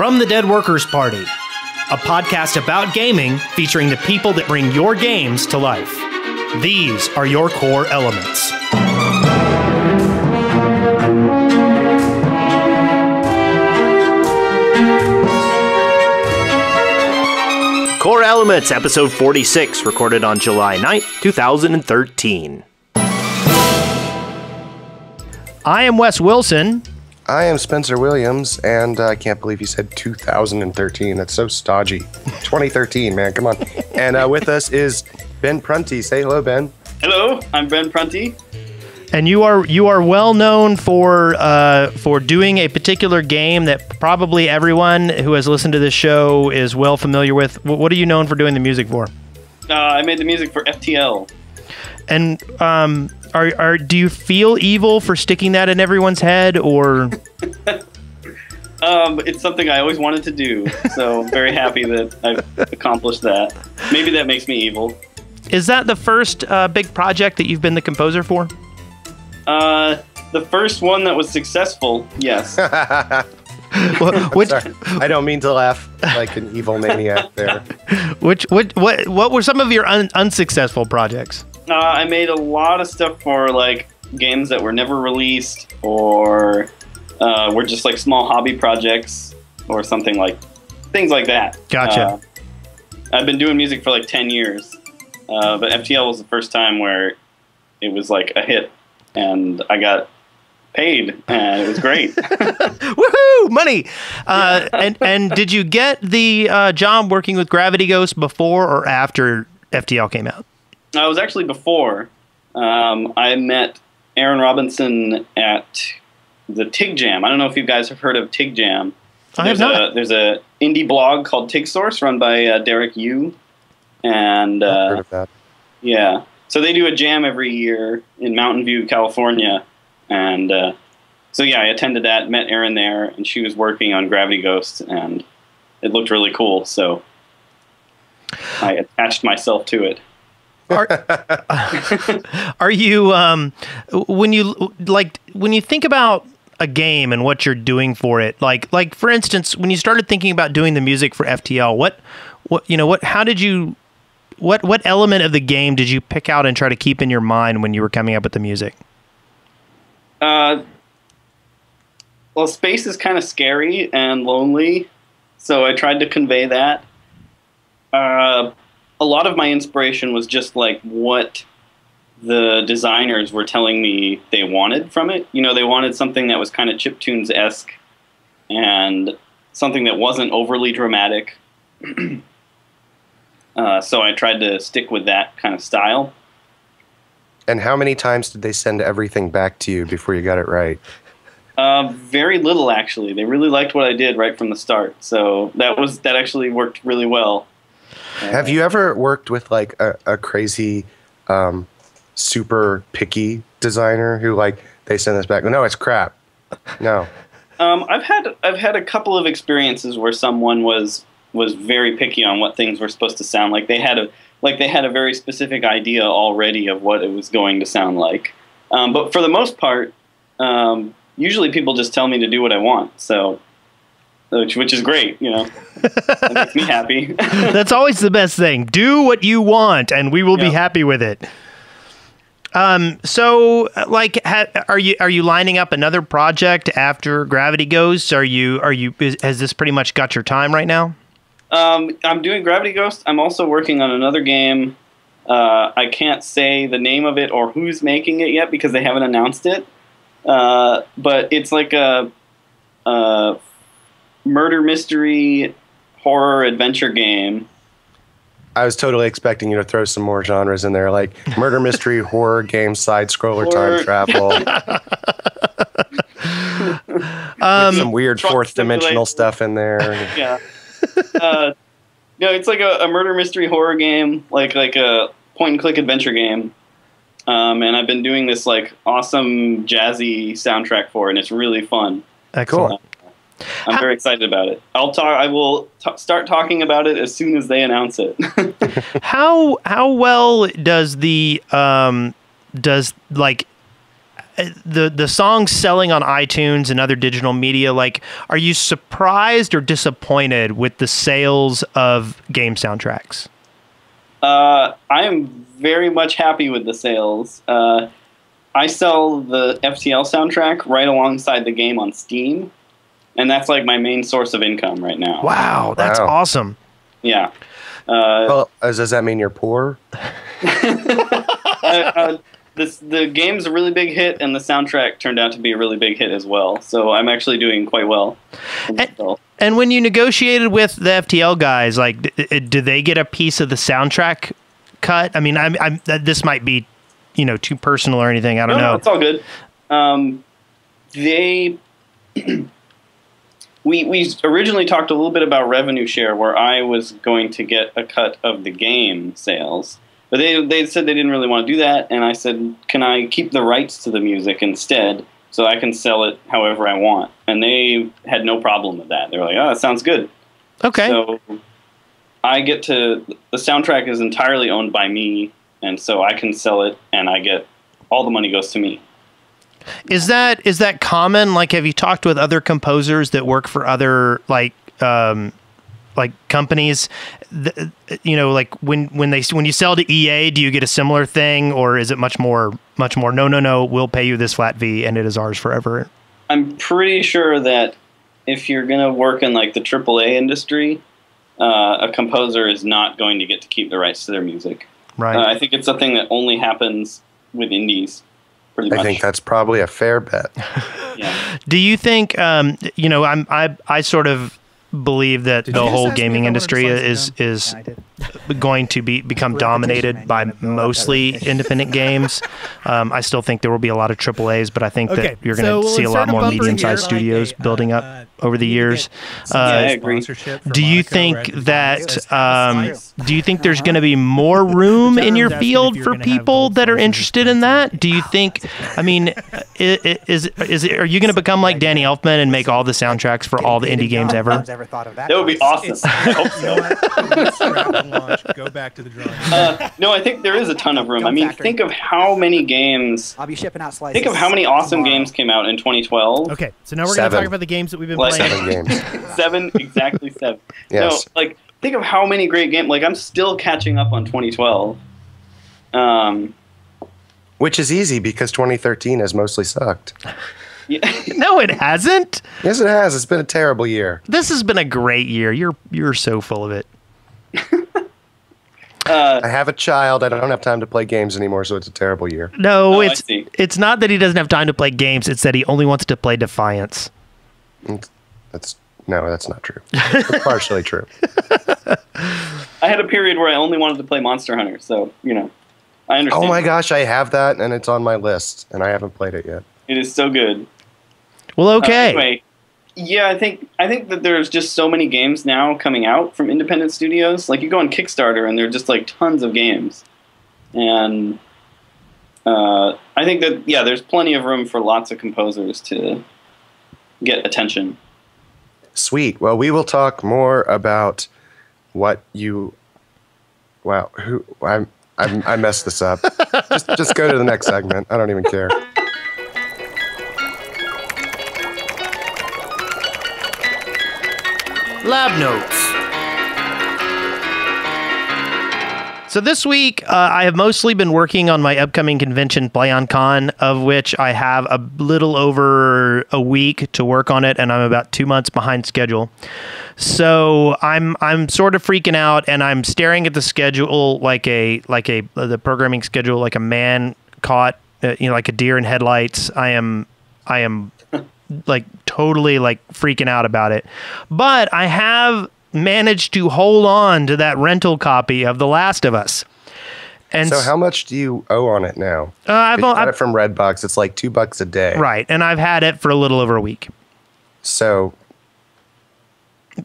From the Dead Workers Party, a podcast about gaming featuring the people that bring your games to life. These are your core elements. Core Elements, episode 46, recorded on July 9th, 2013. I am Wes Wilson. I am Spencer Williams, and uh, I can't believe you said 2013. That's so stodgy. 2013, man, come on. And uh, with us is Ben Prunty. Say hello, Ben. Hello, I'm Ben Prunty. And you are you are well known for uh, for doing a particular game that probably everyone who has listened to this show is well familiar with. What are you known for doing the music for? Uh, I made the music for FTL. And um, are, are do you feel evil for sticking that in everyone's head, or Um, it's something I always wanted to do, so I'm very happy that I've accomplished that. Maybe that makes me evil. is that the first uh, big project that you've been the composer for? Uh, the first one that was successful, yes. Wh- which Sorry, I don't mean to laugh like an evil maniac there. which what what what were some of your un- unsuccessful projects? Uh, I made a lot of stuff for like games that were never released, or uh, were just like small hobby projects, or something like things like that. Gotcha. Uh, I've been doing music for like ten years, uh, but FTL was the first time where it was like a hit, and I got paid, and it was great. Woohoo! Money. Uh, and and did you get the uh, job working with Gravity Ghost before or after FTL came out? I was actually before. Um, I met Erin Robinson at the TIGJam. I don't know if you guys have heard of TIGJam. I have there's not. A, there's a indie blog called TIGSource run by uh, Derek Yu, and I've heard uh, of that. yeah, so they do a jam every year in Mountain View, California, and uh, so yeah, I attended that, met Erin there, and she was working on Gravity Ghost, and it looked really cool. So I attached myself to it. Are, are you um when you like when you think about a game and what you're doing for it like like for instance when you started thinking about doing the music for FTL what what you know what how did you what what element of the game did you pick out and try to keep in your mind when you were coming up with the music Uh, well, space is kind of scary and lonely, so I tried to convey that. Uh, a lot of my inspiration was just like what the designers were telling me they wanted from it. You know, they wanted something that was kind of chiptunes esque and something that wasn't overly dramatic. uh, so I tried to stick with that kind of style. And how many times did they send everything back to you before you got it right? Uh, very little actually. They really liked what I did right from the start, so that was that actually worked really well. Have you ever worked with like a, a crazy, um, super picky designer who like they send us back? No, it's crap. No. Um, I've had I've had a couple of experiences where someone was was very picky on what things were supposed to sound like. They had a like they had a very specific idea already of what it was going to sound like. Um, but for the most part, um, usually people just tell me to do what I want. So. Which, which is great, you know. that makes me happy. That's always the best thing. Do what you want, and we will be happy with it. Um. So, uh, like, ha- are you are you lining up another project after Gravity Ghost? Are you are you is, has this pretty much got your time right now? Um, I'm doing Gravity Ghost. I'm also working on another game. Uh, I can't say the name of it or who's making it yet because they haven't announced it. Uh, but it's like a, a murder mystery horror adventure game. I was totally expecting you to throw some more genres in there, like murder mystery, horror game, side scroller, time travel, Um, some weird Truck fourth dimensional stuff in there. Yeah. uh, no, it's like a, a murder mystery horror game, like like a point and click adventure game. Um, and I've been doing this like awesome jazzy soundtrack for it, and it's really fun. excellent. I'm very excited about it. I'll talk. I will t- start talking about it as soon as they announce it. How how well does the um does like the the songs selling on iTunes and other digital media, like, are you surprised or disappointed with the sales of game soundtracks? Uh, I am very much happy with the sales. Uh, I sell the FTL soundtrack right alongside the game on Steam, and that's like my main source of income right now. Wow, that's Wow. awesome. Yeah. Uh, Well, does that mean you're poor? uh, uh, this the game's a really big hit, and the soundtrack turned out to be a really big hit as well. So I'm actually doing quite well. And- And when you negotiated with the FTL guys, like, d- d- do they get a piece of the soundtrack cut? I mean, I'm, I'm that this might be, you know, too personal or anything. I don't No, no, know. it's all good. Um, they we we originally talked a little bit about revenue share, where I was going to get a cut of the game sales, but they they said they didn't really want to do that, and I said, can I keep the rights to the music instead, so I can sell it however I want? And they had no problem with that. They were like, oh, that sounds good. Okay. So I get to the soundtrack is entirely owned by me, and so I can sell it, and I get all the money goes to me. Is that is that common? Like, have you talked with other composers that work for other like um, like companies? Th- you know, like when when they when you sell to EA, do you get a similar thing, or is it much more much more? No, no, no. We'll pay you this flat fee, and it is ours forever. I'm pretty sure that if you're gonna work in like the AAA industry, uh, a composer is not going to get to keep the rights to their music. Right. Uh, I think it's a thing that only happens with indies. Pretty I think that's probably a fair bet. yeah. Do you think um, you know? I'm I I sort of believe that Did the whole gaming if I wanted industry to slice it is down? is Yeah, going to be become dominated by You gotta build up that mostly independent games. Um, I still think there will be a lot of AAA's, but I think Okay, that you're going so to we'll see a lot more medium-sized here, like studios a, building up uh, over the we need to years. get Uh, Yeah, I agree. sponsorship do you think that um, do you think there's going to be more room in your field for people that are interested in that? Do you think? I mean, i- i- is is are you going to become like Danny Elfman and make all the soundtracks for all the indie games ever? Nobody's ever thought of that. That would be awesome. I hope so. what? Let's scrap the launch. Go back to the drawing. Uh, no, I think there is a ton of room. I mean, think of how many games. I'll be shipping out slices. Think of how many awesome games came out in 2012. Okay, so now we're going to talk about the games that we've been Like- Seven games. Seven, exactly seven. Yes. No, like think of how many great games. Like I'm still catching up on 2012. Um, Which is easy because 2013 has mostly sucked. yeah, No, it hasn't. Yes, it has. It's been a terrible year. This has been a great year. You're you're so full of it. uh, I have a child. I don't have time to play games anymore, so it's a terrible year. No, Oh, it's it's not that he doesn't have time to play games. It's that he only wants to play Defiance. That's no, that's not true. It's partially true. I had a period where I only wanted to play Monster Hunter, so you know, I understand. Oh my gosh, I have that, and it's on my list, and I haven't played it yet. it is so good. Well, Uh, okay. anyway, yeah, I think I think that there's just so many games now coming out from independent studios. Like you go on Kickstarter, and there are just like tons of games, and uh, I think that yeah, there's plenty of room for lots of composers to get attention. Sweet. Well, we will talk more about what you. Wow, who I I, I messed this up. just just go to the next segment. I don't even care. Lab notes. So this week, uh, I have mostly been working on my upcoming convention, PlayOnCon, of which I have a little over a week to work on it, and I'm about two months behind schedule. So I'm I'm sort of freaking out, and I'm staring at the schedule like a like a the programming schedule like a man caught, uh, you know, like a deer in headlights. I am I am like totally like freaking out about it. But I have managed to hold on to that rental copy of The Last of Us. And So, how much do you owe on it now? uh, I've, got it from Redbox. It's like two bucks a day. right, and I've had it for a little over a week. So,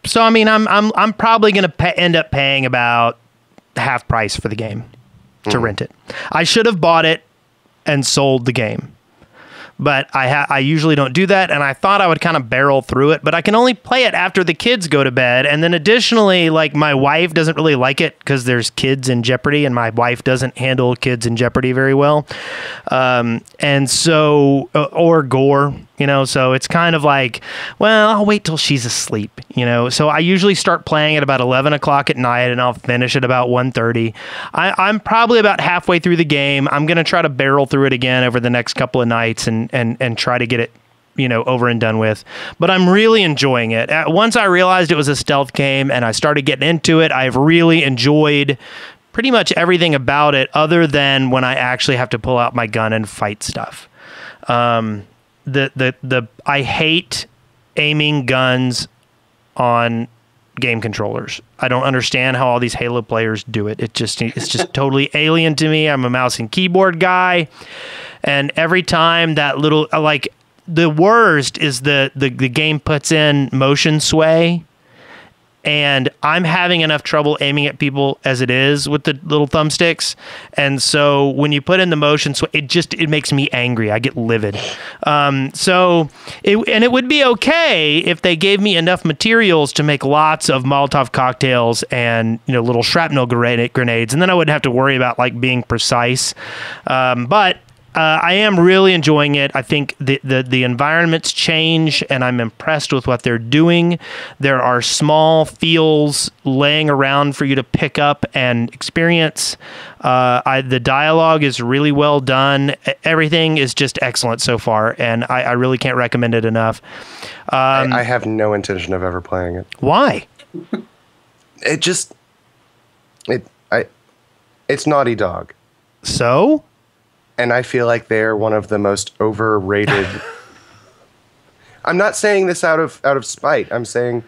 So I mean, I'm I'm I'm probably going to end up paying about half price for the game to rent it. I should have bought it and sold the game. But I ha- I usually don't do that, and I thought I would kind of barrel through it, but I can only play it after the kids go to bed, and then additionally, like my wife doesn't really like it because there's kids in Jeopardy, and my wife doesn't handle kids in Jeopardy very well, um, and so uh, or gore, you know, so it's kind of like, well, I'll wait till she's asleep, you know. So I usually start playing at about eleven o'clock at night, and I'll finish at about 1.30. I, I'm probably about halfway through the game. I'm gonna try to barrel through it again over the next couple of nights, and and and try to get it you know over and done with but i'm really enjoying it Uh, once i realized it was a stealth game and i started getting into it i've really enjoyed pretty much everything about it other than when i actually have to pull out my gun and fight stuff um, the the the i hate aiming guns on game controllers. I don't understand how all these Halo players do it. It just it's just totally alien to me. I'm a mouse and keyboard guy, and every time that little like the worst is the the, the game puts in motion sway and I'm having enough trouble aiming at people as it is with the little thumbsticks. And so when you put in the motion, so it just it makes me angry. I get livid. Um, so it, and it would be okay if they gave me enough materials to make lots of Molotov cocktails and you know little shrapnel grenade, grenades, and then I wouldn't have to worry about like being precise. Um, but uh, I am really enjoying it. I think the, the the environments change, and I'm impressed with what they're doing. There are small feels laying around for you to pick up and experience. Uh, I, the dialogue is really well done. Everything is just excellent so far, and I, I really can't recommend it enough. Um, I, I have no intention of ever playing it. why? It just it I it's Naughty Dog. So and I feel like they're one of the most overrated. I'm not saying this out of out of spite. I'm saying,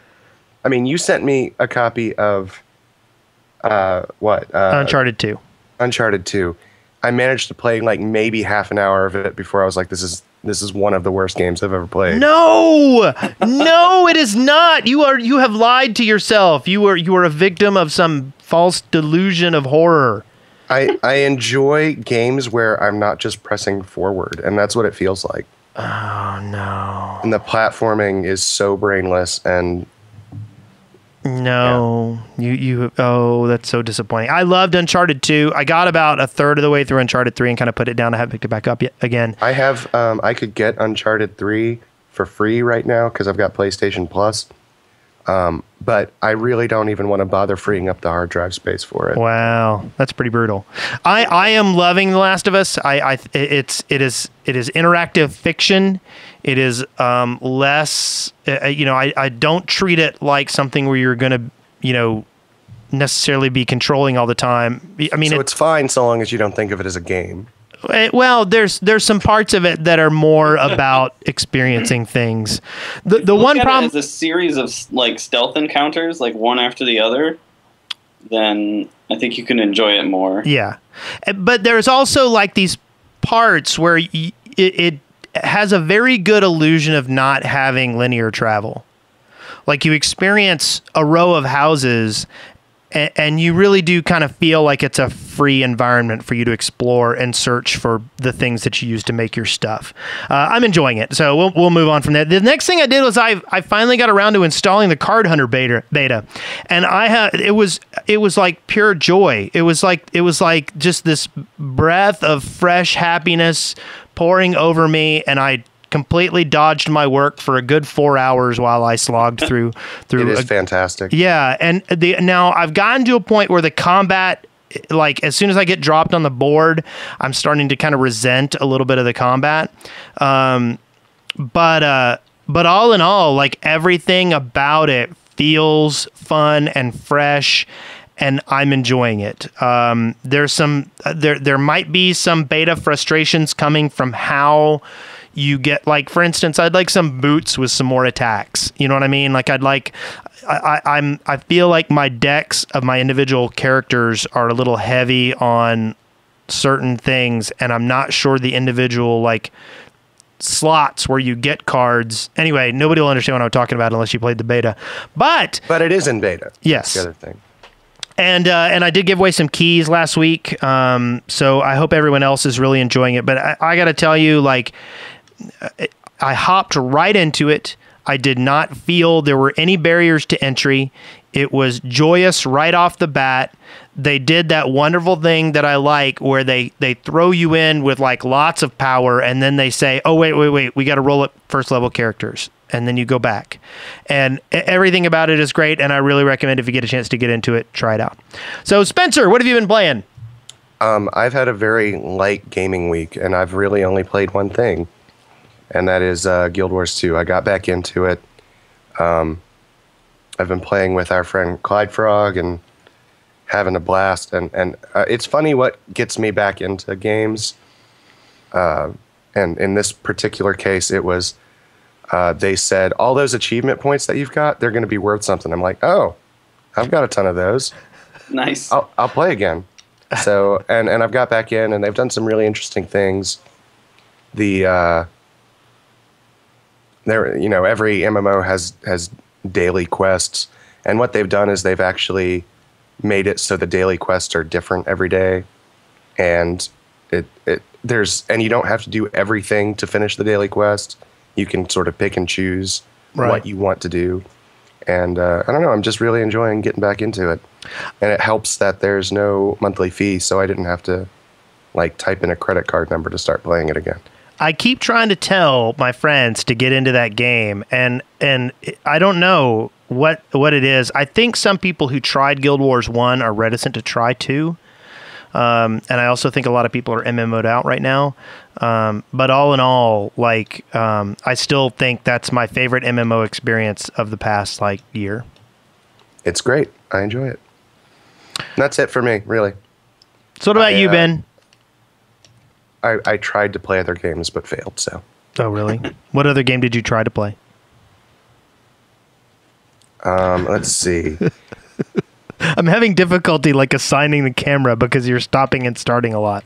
I mean, you sent me a copy of uh, what uh, Uncharted Two. Uncharted Two. I managed to play like maybe half an hour of it before I was like, this is this is one of the worst games I've ever played. No, no, it is not. You are you have lied to yourself. You are you are a victim of some false delusion of horror. I I enjoy games where I'm not just pressing forward, and that's what it feels like. Oh no, And the platforming is so brainless and no, you you. Oh, that's so disappointing. I loved Uncharted Two. I got about a third of the way through Uncharted Three and kind of put it down. I haven't picked it back up yet again. I have um, I could get Uncharted three for free right now because I've got PlayStation Plus. Um, but I really don't even want to bother freeing up the hard drive space for it. Wow, that's pretty brutal. I, I am loving The Last of Us. I, I it's it is it is interactive fiction. It is um, less uh, you know I, I don't treat it like something where you're gonna you know necessarily be controlling all the time. I mean, so it- it's fine so long as you don't think of it as a game. Eh, well, there's there's some parts of it that are more about experiencing things. The the one problem is a series of like stealth encounters, like one after the other. Then I think you can enjoy it more. Yeah, Uh, but there's also like these parts where y- it, it has a very good illusion of not having linear travel. Like you experience a row of houses, and, and you really do kind of feel like it's a free environment for you to explore and search for the things that you use to make your stuff. Uh, I'm enjoying it, so we'll, we'll move on from that. The next thing I did was I I finally got around to installing the Card Hunter beta beta, and I had it was it was like pure joy. It was like it was like just this breath of fresh happiness pouring over me, and I completely dodged my work for a good four hours while I slogged through through It is a- fantastic. yeah, and the now I've gotten to a point where the combat like as soon as I get dropped on the board, I'm starting to kind of resent a little bit of the combat. Um, but uh, but all in all, like everything about it feels fun and fresh, and I'm enjoying it. Um, there's some uh, there there might be some beta frustrations coming from how you get like for instance i'd like some boots with some more attacks you know what i mean like i'd like I, I, i'm i feel like my decks of my individual characters are a little heavy on certain things and i'm not sure the individual like slots where you get cards anyway nobody will understand what i'm talking about unless you played the beta but But it is in beta. Yes. That's the other thing. and uh, and I did give away some keys last week. Um, so I hope everyone else is really enjoying it. But I, I got to tell you, like I hopped right into it. I did not feel there were any barriers to entry. It was joyous right off the bat. They did that wonderful thing that I like where they they throw you in with like lots of power and then they say, "Oh wait, wait, wait, we got to roll up first level characters." And then you go back. And everything about it is great and I really recommend if you get a chance to get into it, try it out. So, Spencer, what have you been playing? Um, I've had a very light gaming week, and I've really only played one thing, and that is uh, Guild Wars 2. I got back into it. Um, I've been playing with our friend Clyde Frog and having a blast. And, and uh, it's funny what gets me back into games. Uh, and in this particular case, it was uh, they said, all those achievement points that you've got, they're going to be worth something. I'm like, oh, I've got a ton of those. Nice. I'll, I'll play again. So and and I've got back in, and they've done some really interesting things. The uh, there, you know, every MMO has has daily quests, and what they've done is they've actually made it so the daily quests are different every day, and it it there's and you don't have to do everything to finish the daily quest. You can sort of pick and choose Right. what you want to do, and uh, I don't know. I'm just really enjoying getting back into it, and it helps that there's no monthly fee, so I didn't have to like type in a credit card number to start playing it again. I keep trying to tell my friends to get into that game, and and I don't know what what it is. I think some people who tried Guild Wars One are reticent to try two, um, and I also think a lot of people are MMO'd out right now. Um, but all in all, like um, I still think that's my favorite MMO experience of the past like year. It's great. I enjoy it. That's it for me, really. So what about I, you, uh, Ben? I, I tried to play other games but failed. So Oh, really? what other game did you try to play? um, let's see. I'm having difficulty like assigning the camera because you're stopping and starting a lot.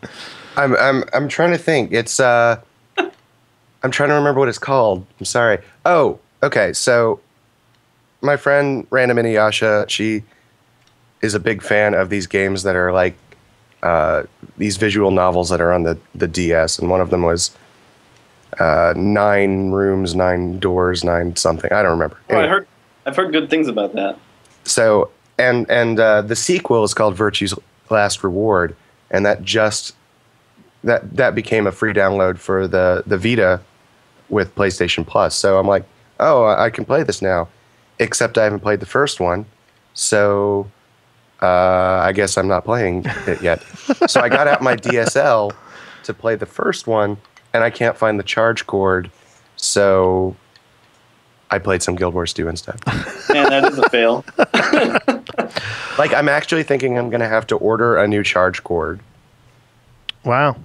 I'm I'm I'm trying to think. It's uh, I'm trying to remember what it's called. I'm sorry. Oh, okay. So my friend Random Inuyasha, she is a big fan of these games that are like uh, these visual novels that are on the the DS, and one of them was uh, nine rooms, nine doors, nine something. I don't remember. Oh, I heard, I've heard good things about that. So and and uh, the sequel is called Virtue's Last Reward, and that just that that became a free download for the the Vita with PlayStation Plus. So I'm like, oh, I I can play this now, except I haven't played the first one, so uh, I guess I'm not playing it yet. so I got out my DSL to play the first one, and I can't find the charge cord, so I played some Guild Wars 2 instead. Man, that is a fail. Like I'm actually thinking I'm gonna have to order a new charge cord. Wow,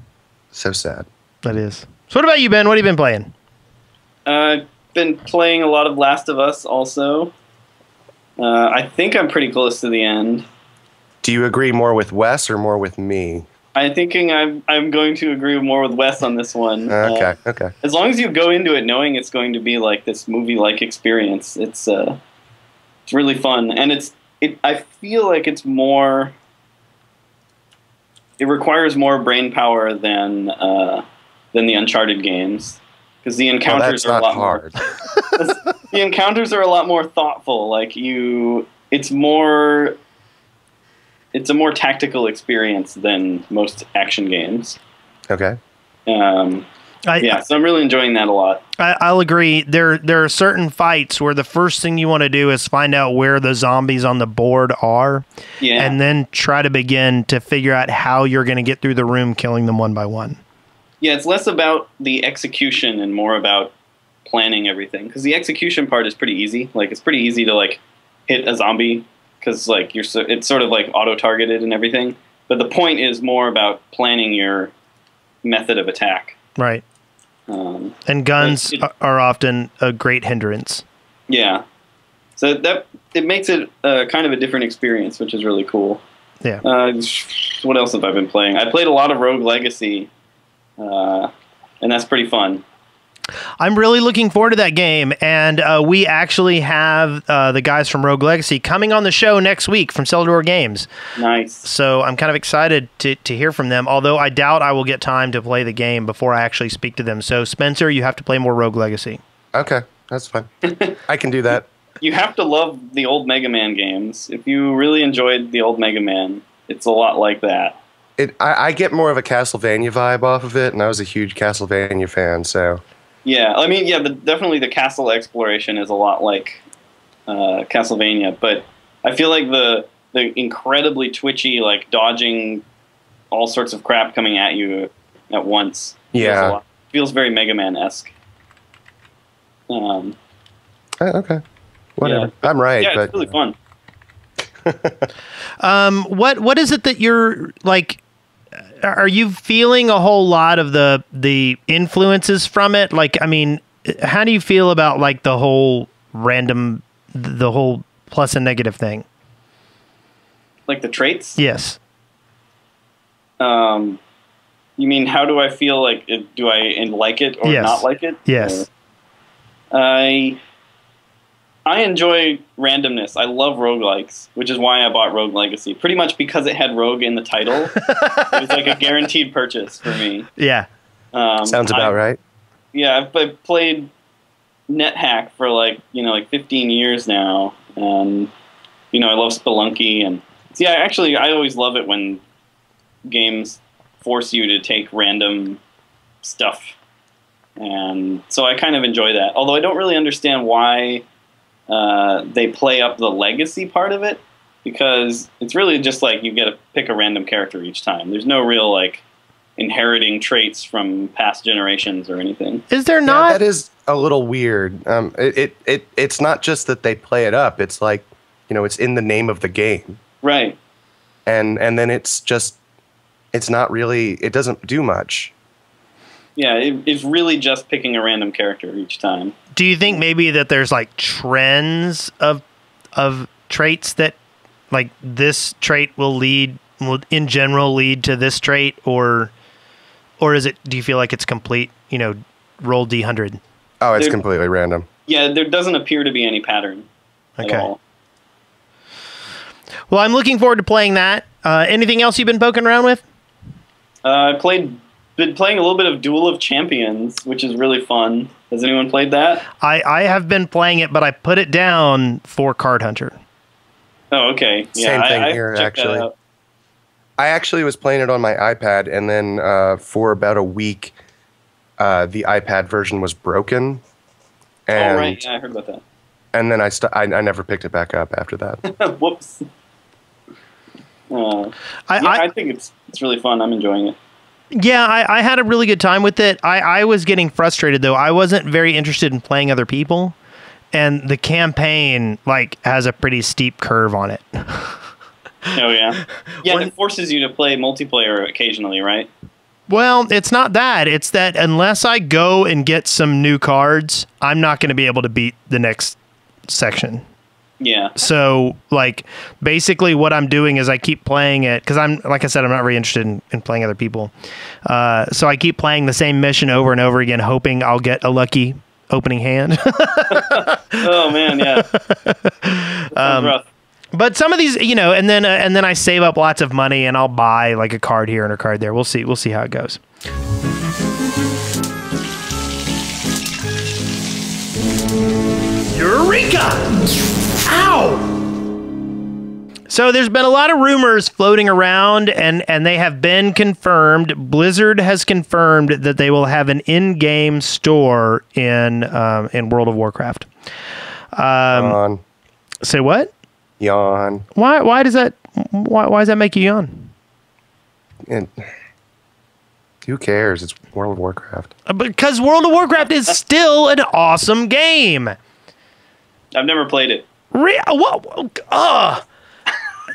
So sad. that is. So what about you, Ben? What have you been playing? I've Uh, been playing a lot of Last of Us also. Uh, I think I'm pretty close to the end. Do you agree more with Wes or more with me? I'm thinking I'm I'm going to agree more with Wes on this one. Uh, Okay, okay. as long as you go into it knowing it's going to be like this movie-like experience, it's uh, it's really fun, and it's it. I feel like it's more. It requires more brain power than uh, than the Uncharted games because the encounters are a lot hard. more. The encounters are a lot more thoughtful. Like you, it's more. It's a more tactical experience than most action games. Okay. Um, I, yeah, so I'm really enjoying that a lot. I, I'll agree. There, there are certain fights where the first thing you want to do is find out where the zombies on the board are, Yeah, and then try to begin to figure out how you're going to get through the room, killing them one by one. Yeah, it's less about the execution and more about planning everything. Because the execution part is pretty easy. Like it's pretty easy to like hit a zombie because like you're so it's sort of like auto targeted and everything. But the point is more about planning your method of attack. Right. Um, And guns It- are- are often a great hindrance. yeah, so that it makes it uh, kind of a different experience, which is really cool. Yeah. Uh, what else have I been playing? I played a lot of Rogue Legacy, uh, and that's pretty fun. I'm really looking forward to that game, and uh, we actually have uh, the guys from Rogue Legacy coming on the show next week from Cellar Door Games. Nice. So I'm kind of excited to, to hear from them. Although I doubt I will get time to play the game before I actually speak to them. So Spencer, you have to play more Rogue Legacy. Okay, that's fine. I can do that. You have to love the old Mega Man games. If you really enjoyed the old Mega Man, it's a lot like that. It, I, I get more of a Castlevania vibe off of it, and I was a huge Castlevania fan. So Yeah, I mean, yeah, the, definitely the castle exploration is a lot like uh, Castlevania, but I feel like the the incredibly twitchy, like dodging all sorts of crap coming at you at once. feels Yeah. a lot- feels very Mega Man esque. Um, eh, okay, whatever. I'm right, yeah, but it's really fun. Um, what what is it that you're like? Are you feeling a whole lot of the the influences from it? Like, I mean, how do you feel about like the whole random, the whole plus and negative thing? Like the traits. Yes. Um, you mean how do I feel like do I like it or Yes. not like it? Yes. Or- I I enjoy randomness. I love roguelikes, which is why I bought Rogue Legacy. Pretty much because it had Rogue in the title. it was like a guaranteed purchase for me. Yeah. Um, sounds about I- right. Yeah, I've, I've played NetHack for like you know like 15 years now, and you know I love Spelunky and see. I actually I always love it when games force you to take random stuff, and so I kind of enjoy that. Although I don't really understand why uh, they play up the legacy part of it because it's really just like you get to pick a random character each time. There's no real like inheriting traits from past generations or anything. Is there Yeah, not? that is a little weird. Um, it, it, it, it's not just that they play it up. It's like, you know, it's in the name of the game, Right. and and then it's just, it's not really. It doesn't do much. Yeah, it, it's really just picking a random character each time. do you think maybe that there's like trends of of traits that like this trait will lead will in general lead to this trait or or is it do you feel like it's complete you know roll d100 Oh, it's Dude. completely random. Yeah, there doesn't appear to be any pattern Okay. at all. well i'm looking forward to playing that uh, anything else you've been poking around with Uh, I played, been playing a little bit of Duel of Champions, which is really fun. Has anyone played that? i i have been playing it but i put it down for card hunter Oh, okay. Yeah, Same thing I here, checked actually. I actually was playing it on my iPad, and then uh, for about a week, uh, the iPad version was broken, and oh, right. Yeah, I heard about that. and then I, st- I I never picked it back up after that. that. Whoops. Uh, I, yeah, I, I think it's it's really fun. I'm enjoying it. Yeah, I, I had a really good time with it. I, I was getting frustrated though. I wasn't very interested in playing other people, and the campaign like has a pretty steep curve on it. Oh yeah, yeah. When- it forces you to play multiplayer occasionally, right? Well, it's not that. It's that unless I go and get some new cards, I'm not going to be able to beat the next section. Yeah. So, like, basically, what I'm doing is I keep playing it because I'm, like I said, I'm not very interested in, in playing other people. Uh, so I keep playing the same mission over and over again, hoping I'll get a lucky opening hand. Oh man, yeah. Um, but some of these, you know, and then uh, and then I save up lots of money and I'll buy like a card here and a card there. We'll see. We'll see how it goes. Eureka! Ow! So there's been a lot of rumors floating around, and and they have been confirmed. Blizzard has confirmed that they will have an in-game store in um, in World of Warcraft. Um, yawn, say what? yawn, Why? Why does that? Why? Why does that make you yawn? and who cares? It's World of Warcraft. Because World of Warcraft is still an awesome game. I've never played it. Re- what? Ugh.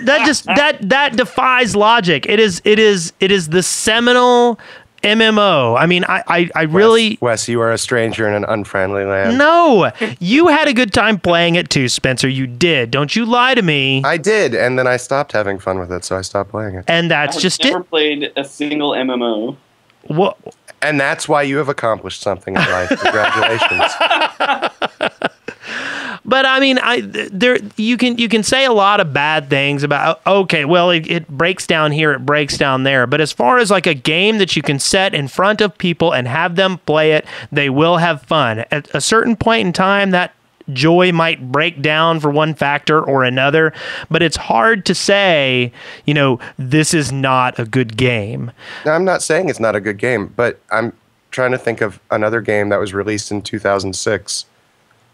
That just that that defies logic. It is it is it is the seminal MMO. I mean, I I, I really Wes, you are a stranger in an unfriendly land. no. You had a good time playing it too, Spencer. You did. Don't you lie to me. I did, and then I stopped having fun with it, so I stopped playing it. and that's I've just never it. played a single MMO. What? And that's why you have accomplished something in life. Congratulations. But I mean, I there you can you can say a lot of bad things about. Okay, well, it, it breaks down here, it breaks down there. But as far as like a game that you can set in front of people and have them play it, they will have fun. At a certain point in time, that joy might break down for one factor or another. But it's hard to say, you know, this is not a good game. Now, I'm not saying it's not a good game, but I'm trying to think of another game that was released in 2006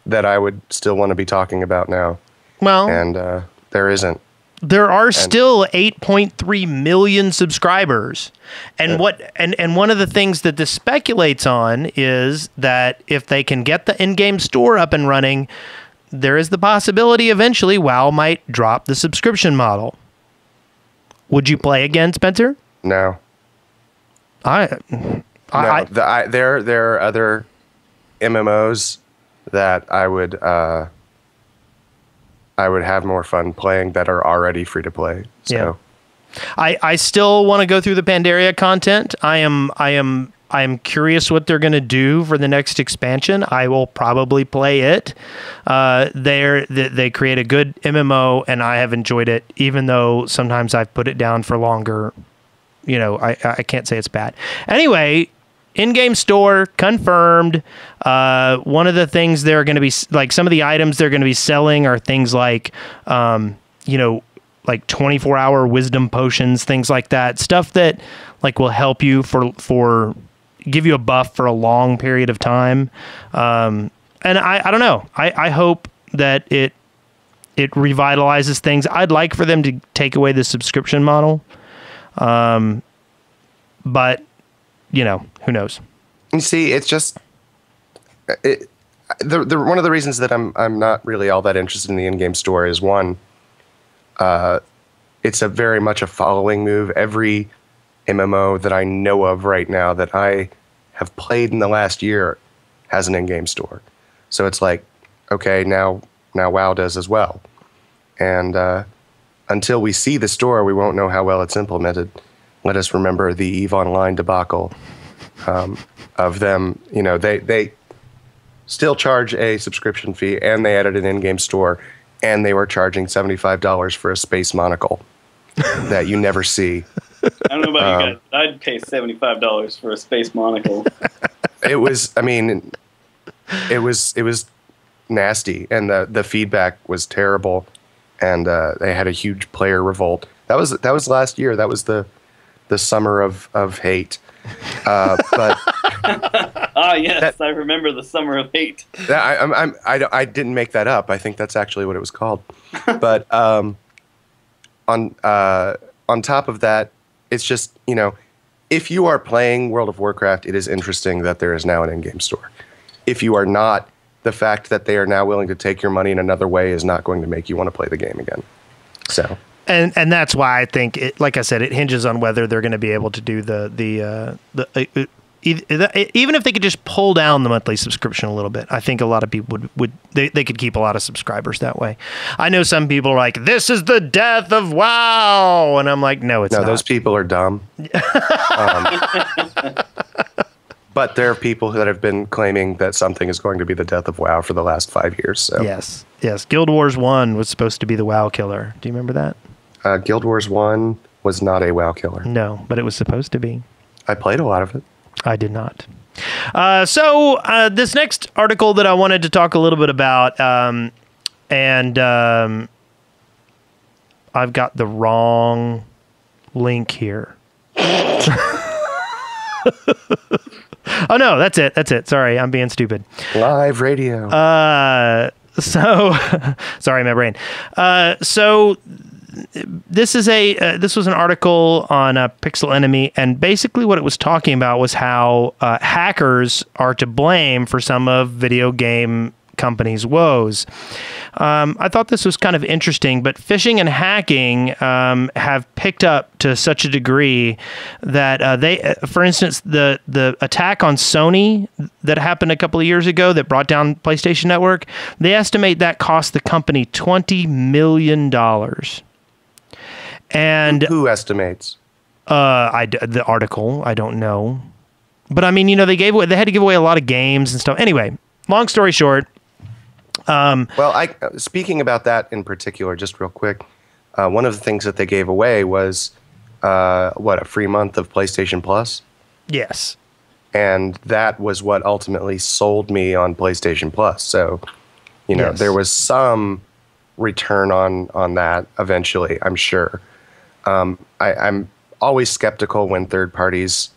that I would still want to be talking about now. Well, And uh, there isn't. there are still 8.3 million subscribers and what and, and one of the things that this speculates on is that if they can get the in-game store up and running there is the possibility eventually wow might drop the subscription model would you play again spencer No. i I, I the, I, there, there are other MMOs that I would uh, I would have more fun playing that are already free to play. So Yeah. I, I still want to go through the Pandaria content. I am I am I am curious what they're going to do for the next expansion. I will probably play it. Uh, they they create a good MMO, and I have enjoyed it, even though sometimes I've put it down for longer. You know, I I can't say it's bad. Anyway, in-game store confirmed. Uh, one of the things they're going to be like some of the items they're going to be selling are things like, um, you know, like 24 hour wisdom potions, things like that. Stuff that like will help you for for give you a buff for a long period of time. Um, and I, I don't know. I, I hope that it it revitalizes things. I'd like for them to take away the subscription model. Um, but you know, who knows? You see, it's just it, the, the one of the reasons that I'm I'm not really all that interested in the in-game store is one, uh, it's a very much a following move. Every MMO that I know of right now that I have played in the last year has an in-game store, so it's like, okay, now now WoW does as well, and uh, until we see the store, we won't know how well it's implemented. Let us remember the Eve Online debacle um, of them. You know, they they still charge a subscription fee, and they added an in-game store, and they were charging seventy-five dollars for a space monocle that you never see. I don't know about you Um, guys. but I'd pay seventy-five dollars for a space monocle. It was, I mean, it was it was nasty, and the the feedback was terrible, and uh, they had a huge player revolt. That was that was last year. That was the the summer of of hate. Uh, but ah, yes, I remember the summer of hate. That- I, I'm, I'm, I, I didn't make that up. I think that's actually what it was called. but um, on uh, on top of that, it's just you know, if you are playing World of Warcraft, it is interesting that there is now an in-game store. If you are not, the fact that they are now willing to take your money in another way is not going to make you want to play the game again. So and and that's why I think it. Like I said, it hinges on whether they're going to be able to do the the uh, the. Uh, even if they could just pull down the monthly subscription a little bit, I think a lot of people would, would they, they could keep a lot of subscribers that way. I know some people are like, "This is the death of WoW," and I'm like, "No, it's no, not." those people are dumb. um, but there are people that have been claiming that something is going to be the death of WoW for the last five years. So yes, yes. Guild Wars One was supposed to be the WoW killer. Do you remember that? Uh, Guild Wars 1 was not a WoW killer. No, but it was supposed to be. I played a lot of it. I did not. Uh, so uh, this next article that I wanted to talk a little bit about, um, and um, I've got the wrong link here. oh no, that's it. That's it. Sorry, I'm being stupid. Live radio. Uh, so sorry, my brain. Uh, so this is a uh, this was an article on uh, Pixel Enemy, and basically what it was talking about was how uh, hackers are to blame for some of video game companies' woes. Um, I thought this was kind of interesting, but phishing and hacking um, have picked up to such a degree that uh, they, uh, for instance, the the attack on Sony that happened a couple of years ago that brought down PlayStation Network, they estimate that cost the company twenty million dollars. And Who estimates? uh, I the article I don't know. but I mean, you know, they gave away, they had to give away a lot of games and stuff. Anyway, long story short, Well, I speaking about that in particular, just real quick. Uh, one of the things that they gave away was uh, what a free month of PlayStation Plus, yes, and that was what ultimately sold me on PlayStation Plus. So, you know, Yes. there was some return on on that eventually. I'm sure. Um, I, I'm always skeptical when third parties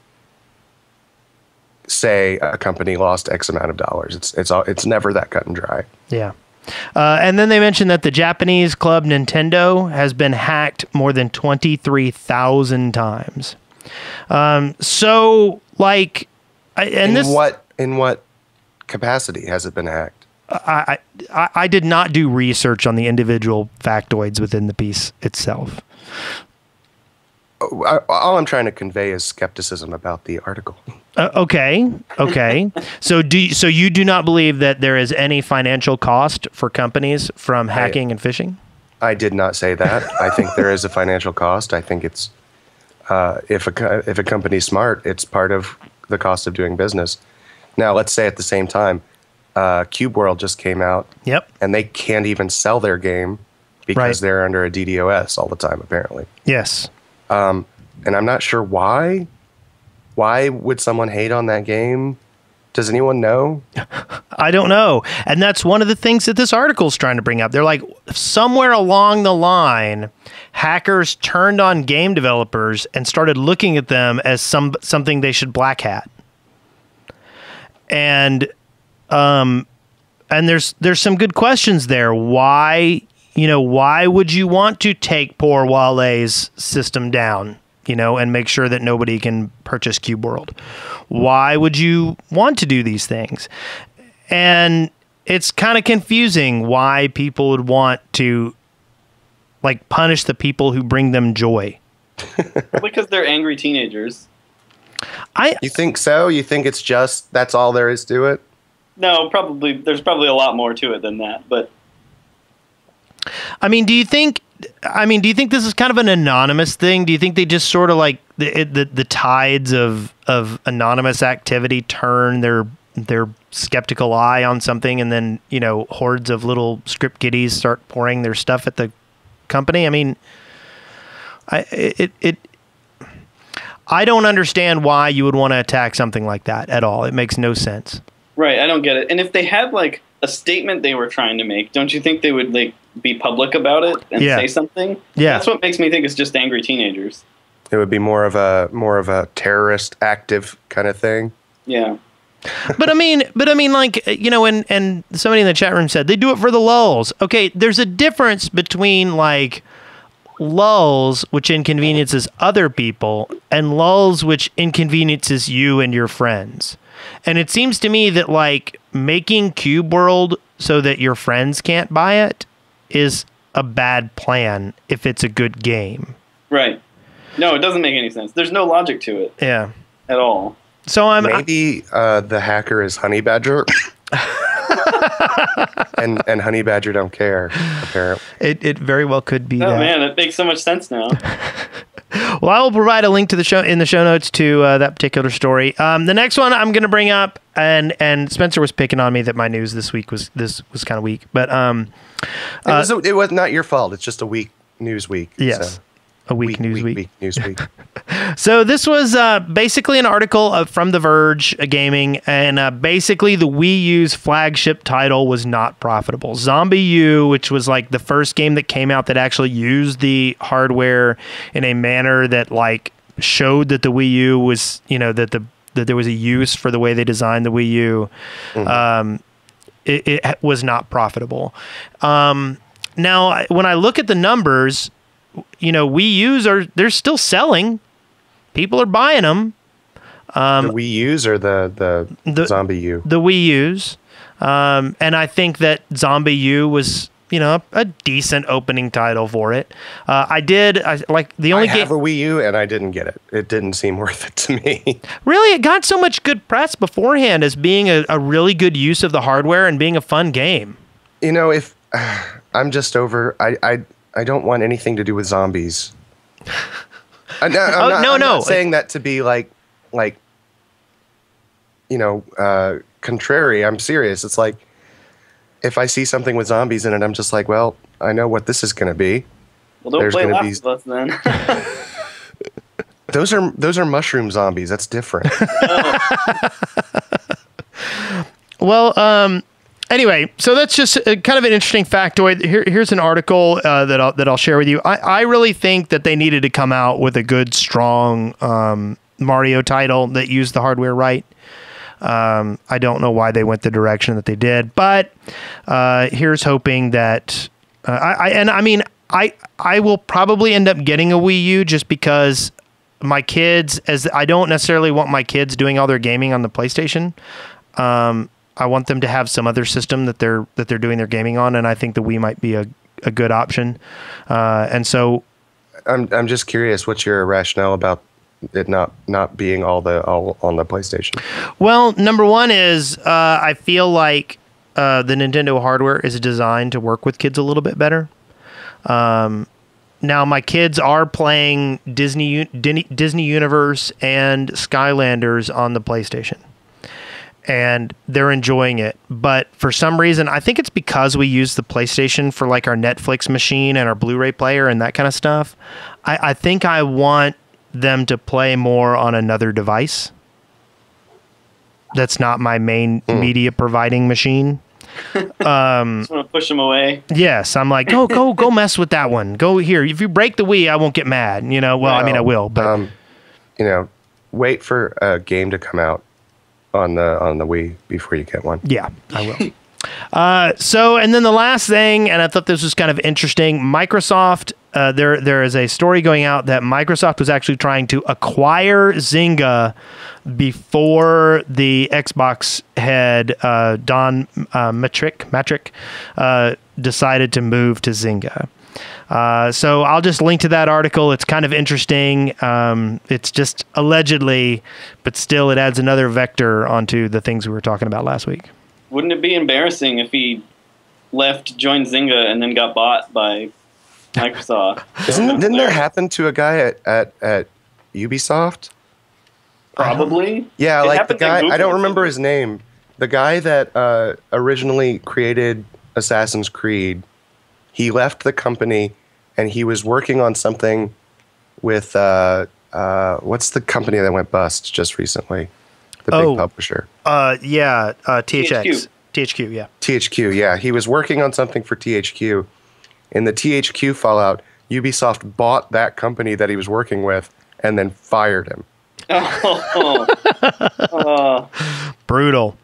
say a company lost X amount of dollars. It's it's all, it's never that cut and dry. yeah. Uh, and then they mentioned that the Japanese club Nintendo has been hacked more than 23,000 times. Um, so, like, I, and in this, what in what capacity has it been hacked? I, I, I did not do research on the individual factoids within the piece itself. I- All I'm trying to convey is skepticism about the article. Uh, okay, okay. so do you, so you do not believe that there is any financial cost for companies from hacking and phishing? I did not say that. I think there is a financial cost. I think it's uh, if a if a company's smart, it's part of the cost of doing business. Now, let's say at the same time, uh, Cube World just came out, Yep. and they can't even sell their game because Right. they're under a DDoS all the time, apparently. Yes. And I'm not sure why. Why would someone hate on that game? Does anyone know? I don't know. And that's one of the things that this article is trying to bring up. They're like, somewhere along the line, hackers turned on game developers and started looking at them as some something they should black hat. And um and there's there's some good questions there. Why, you know, why would you want to take poor Wollay's system down? You know, and make sure that nobody can purchase Cube World. Why would you want to do these things? and it's kind of confusing why people would want to like punish the people who bring them joy. because they're angry teenagers. I You think so? You think it's just that's all there is to it? No, probably there's probably a lot more to it than that. But I mean, do you think I mean, do you think this is kind of an anonymous thing? Do you think they just sort of like the the, the tides of of anonymous activity turn their their skeptical eye on something and then, you know, hordes of little script kiddies start pouring their stuff at the company? I mean, I it it I don't understand why you would want to attack something like that at all. It makes no sense. right, I don't get it. And if they had like a statement they were trying to make, don't you think they would like be public about it and Yeah. say something? Yeah. That's what makes me think it's just angry teenagers. It would be more of a more of a terrorist active kind of thing. Yeah. but I mean, but I mean, like you know, and and somebody in the chat room said they do it for the lulls. Okay, there's a difference between like lulls, which inconveniences other people, and lulls, which inconveniences you and your friends. And it seems to me that like making Cube World so that your friends can't buy it is a bad plan if it's a good game. Right. No, it doesn't make any sense. There's no logic to it Yeah. at all. So I'm Maybe uh, the hacker is Honey Badger, and and Honey Badger don't care. Apparently, it, it very well could be Oh that. man, it makes so much sense now. Well, I will provide a link to the show in the show notes to uh, that particular story. Um, the next one I'm going to bring up, and and Spencer was picking on me that my news this week was this was kind of weak, but um, it, was, it was not your fault. It's just a week news week. yes, so. A weak, news week. news week. So this was uh, basically an article uh, from The Verge Gaming, and uh, basically the Wii U's flagship title was not profitable. Zombie U, which was like the first game that came out that actually used the hardware in a manner that like showed that the Wii U was, you know, that the that there was a use for the way they designed the Wii U. Um, it, it was not profitable. Um, now, when I look at the numbers, you know, Wii U's are they're still selling. People are buying them. the Wii U's or the the, Um, the- Zombie U. The Wii U's, um, and I think that Zombie U was you know a decent opening title for it. Uh, I did I, like the only I only have game. a Wii U and I didn't get it. It didn't seem worth it to me. really, it got so much good press beforehand as being a, a really good use of the hardware and being a fun game. you know, if I'm just over, I I I don't want anything to do with zombies. I, no, I'm Oh, not, no, I'm no. not saying that to be like like you know, uh, contrary. I'm serious. It's like if I see something with zombies in it, I'm just like, well, I know what this is going to be. Well, don't There's play gonna Last be- of Us then. Those are those are mushroom zombies. That's different. Well, um, anyway, so that's just a, kind of an interesting factoid. Here, here's an article uh, that I'll that I'll share with you. I, I really think that they needed to come out with a good, strong um, Mario title that used the hardware right. Um, I don't know why they went the direction that they did, but uh, here's hoping that uh, I, I and I mean I I will probably end up getting a Wii U just because my kids as I don't necessarily want my kids doing all their gaming on the PlayStation. Um, I want them to have some other system that they're that they're doing their gaming on, and I think the Wii might be a, a good option. Uh, and so I'm I'm just curious. What's your rationale about it not not being all the all on the PlayStation? Well, number one is uh, I feel like uh, the Nintendo hardware is designed to work with kids a little bit better. Um, now, my kids are playing Disney Disney Disney Universe and Skylanders on the PlayStation, and they're enjoying it. But for some reason, I think it's because we use the PlayStation for like our Netflix machine and our Blu-ray player and that kind of stuff. I, I think I want them to play more on another device that's not my main media providing machine. Just want to push them away. Yes, I'm like, go, go, go, mess with that one. Go here. If you break the Wii, I won't get mad. You know, well, I mean, I will, but um, you know, wait for a game to come out on the on the Wii before you get one. yeah, I will. Uh, so, and then the last thing, and I thought this was kind of interesting. Microsoft, uh, there there is a story going out that Microsoft was actually trying to acquire Zynga before the Xbox head uh, Don uh, Mattrick Mattrick uh, decided to move to Zynga. Uh, so I'll just link to that article. It's kind of interesting. Um, it's just allegedly, but still, it adds another vector onto the things we were talking about last week. Wouldn't it be embarrassing if he left, joined Zynga, and then got bought by Microsoft? Isn't, didn't there happen to a guy at, at, at Ubisoft? Probably. Yeah, It like the guy. I don't remember his name. The guy that uh, originally created Assassin's Creed. He left the company, and he was working on something with uh, uh, what's the company that went bust just recently? The Oh. big publisher. Uh, yeah, uh, THX, THQ. THQ, yeah. THQ, yeah. He was working on something for THQ. In the THQ fallout, Ubisoft bought that company that he was working with and then fired him. Oh, oh. Brutal.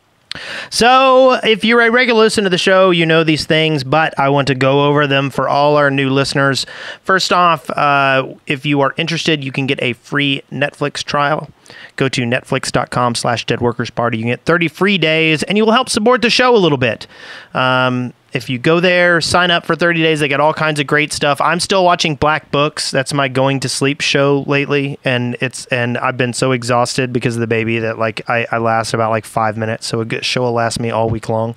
So, if you're a regular listener to the show, you know these things, but I want to go over them for all our new listeners. First off, uh, if you are interested, you can get a free Netflix trial. Go to netflix.com slash deadworkersparty. You can get 30 free days, and you will help support the show a little bit. Um, if you go there, sign up for 30 days, they got all kinds of great stuff. I'm still watching Black Books. That's my going to sleep show lately, and it's and I've been so exhausted because of the baby that like I, I last about like five minutes, so a good show will last me all week long.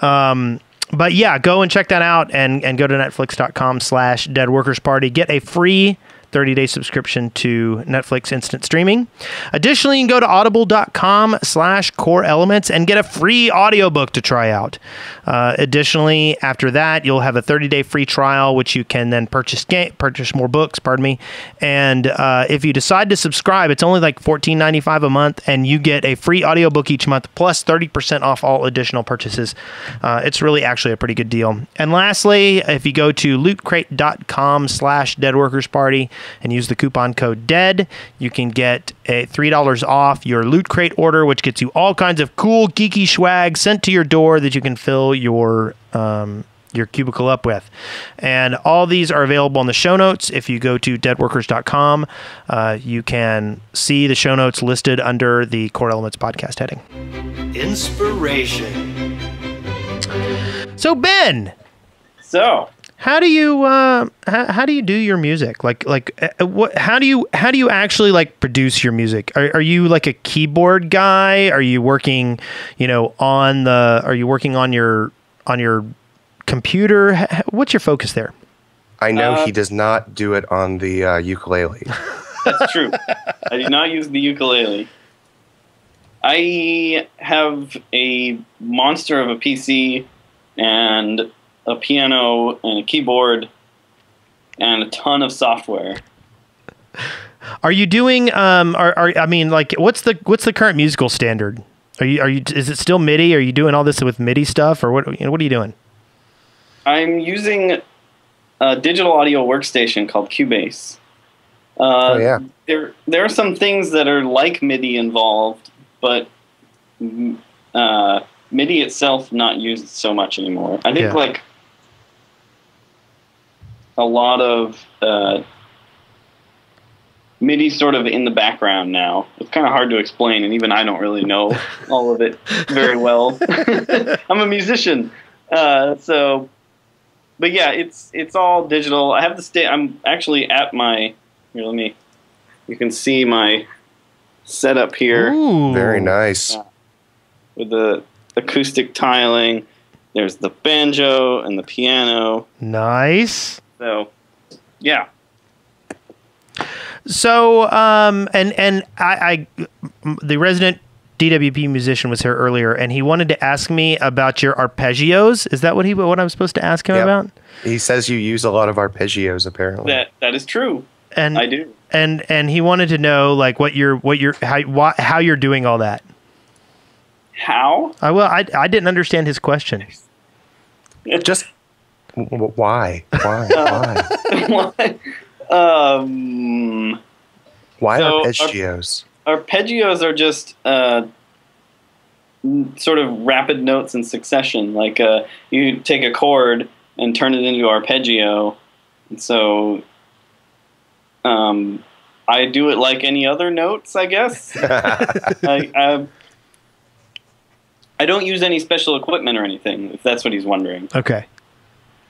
Um, but yeah, go and check that out, and and go to netflix.com slash Dead Workers Party. Get a free 30 day subscription to Netflix instant streaming. Additionally, you can go to audible.com slash core elements and get a free audiobook to try out. Uh, additionally, after that, you'll have a 30 day free trial, which you can then purchase ga- purchase more books, pardon me. And uh, if you decide to subscribe, it's only like $14.95 a month, and you get a free audiobook each month plus 30% off all additional purchases. Uh, it's really actually a pretty good deal. And lastly, if you go to lootcrate.com slash deadworkersparty and use the coupon code DEAD, you can get a $3 off your Loot Crate order, which gets you all kinds of cool, geeky swag sent to your door that you can fill your um, your cubicle up with. And all these are available in the show notes. If you go to deadworkers.com, uh, you can see the show notes listed under the Core Elements podcast heading. Inspiration. So, Ben, So, how do you uh, how, how do you do your music like like uh, what how do you how do you actually like produce your music are, are you like a keyboard guy are you working you know on the are you working on your on your computer H- h- what's your focus there I know Uh, he does not do it on the uh, ukulele. that's true. I do not use the ukulele. I have a monster of a PC and a piano and a keyboard and a ton of software. Are you doing? Um, are, are I mean, like, what's the what's the current musical standard? Are you are you? Is it still MIDI? Are you doing all this with MIDI stuff, or what? You know, what are you doing? I'm using a digital audio workstation called Cubase. Uh, Oh, yeah. There, there are some things that are like MIDI involved, but mm, uh, MIDI itself not used so much anymore. I think Yeah. like a lot of uh, MIDI sort of in the background now. It's kind of hard to explain, and even I don't really know all of it very well. I'm a musician, uh, so but yeah, it's it's all digital. I have the sta- I'm actually at my here. Let me. You can see my setup here Ooh, Very nice. with the acoustic tiling. There's the banjo and the piano. Nice. So, yeah, So, um, and and I, I, the resident DWP musician was here earlier, and he wanted to ask me about your arpeggios. Is that what he what I'm supposed to ask him Yep. about? He says you use a lot of arpeggios, apparently. that that is true. And I do. and and he wanted to know like what you're what you're how why, how you're doing all that. How? I well, I I didn't understand his question. It just w- w- why? Why? Why? um, Why So, arpeggios? arpeggios are just uh, sort of rapid notes in succession. Like uh, you take a chord and turn it into arpeggio. And so um, I do it like any other notes, I guess. I, I, I don't use any special equipment or anything, if that's what he's wondering. Okay.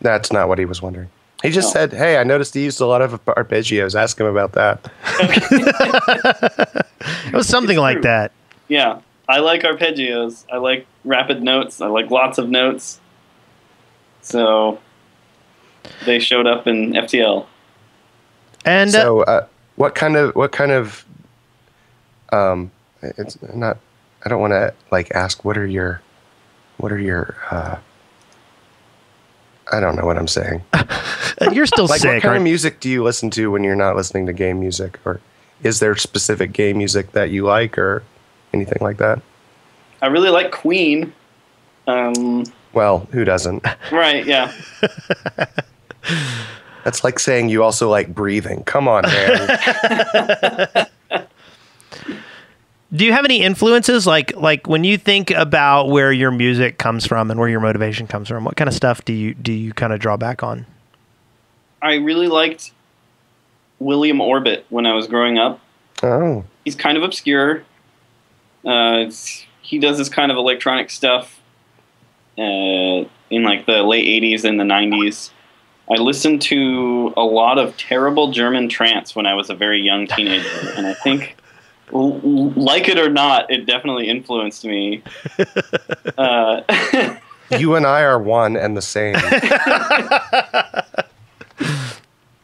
That's not what he was wondering. He just Oh. said, "Hey, I noticed he used a lot of arpeggios. Ask him about that." It was something It's like true. that. Yeah, I like arpeggios. I like rapid notes. I like lots of notes. So they showed up in FTL. And uh, so, uh, what kind of what kind of um, it's not. I don't want to like ask what are your what are your uh, I don't know what I'm saying. you're still Like, what kind right? of music do you listen to when you're not listening to game music, or is there specific game music that you like, or anything like that? I really like Queen. Um, Well, who doesn't? right, yeah. That's like saying you also like breathing. Come on, man. Do you have any influences like like when you think about where your music comes from and where your motivation comes from? What kind of stuff do you do you kind of draw back on? I really liked William Orbit when I was growing up. oh, He's kind of obscure. Uh, he does this kind of electronic stuff uh, in like the late 80s and the 90s. I listened to a lot of terrible German trance when I was a very young teenager, and I think, l- l- like it or not, it definitely influenced me. Uh, you and I are one and the same. I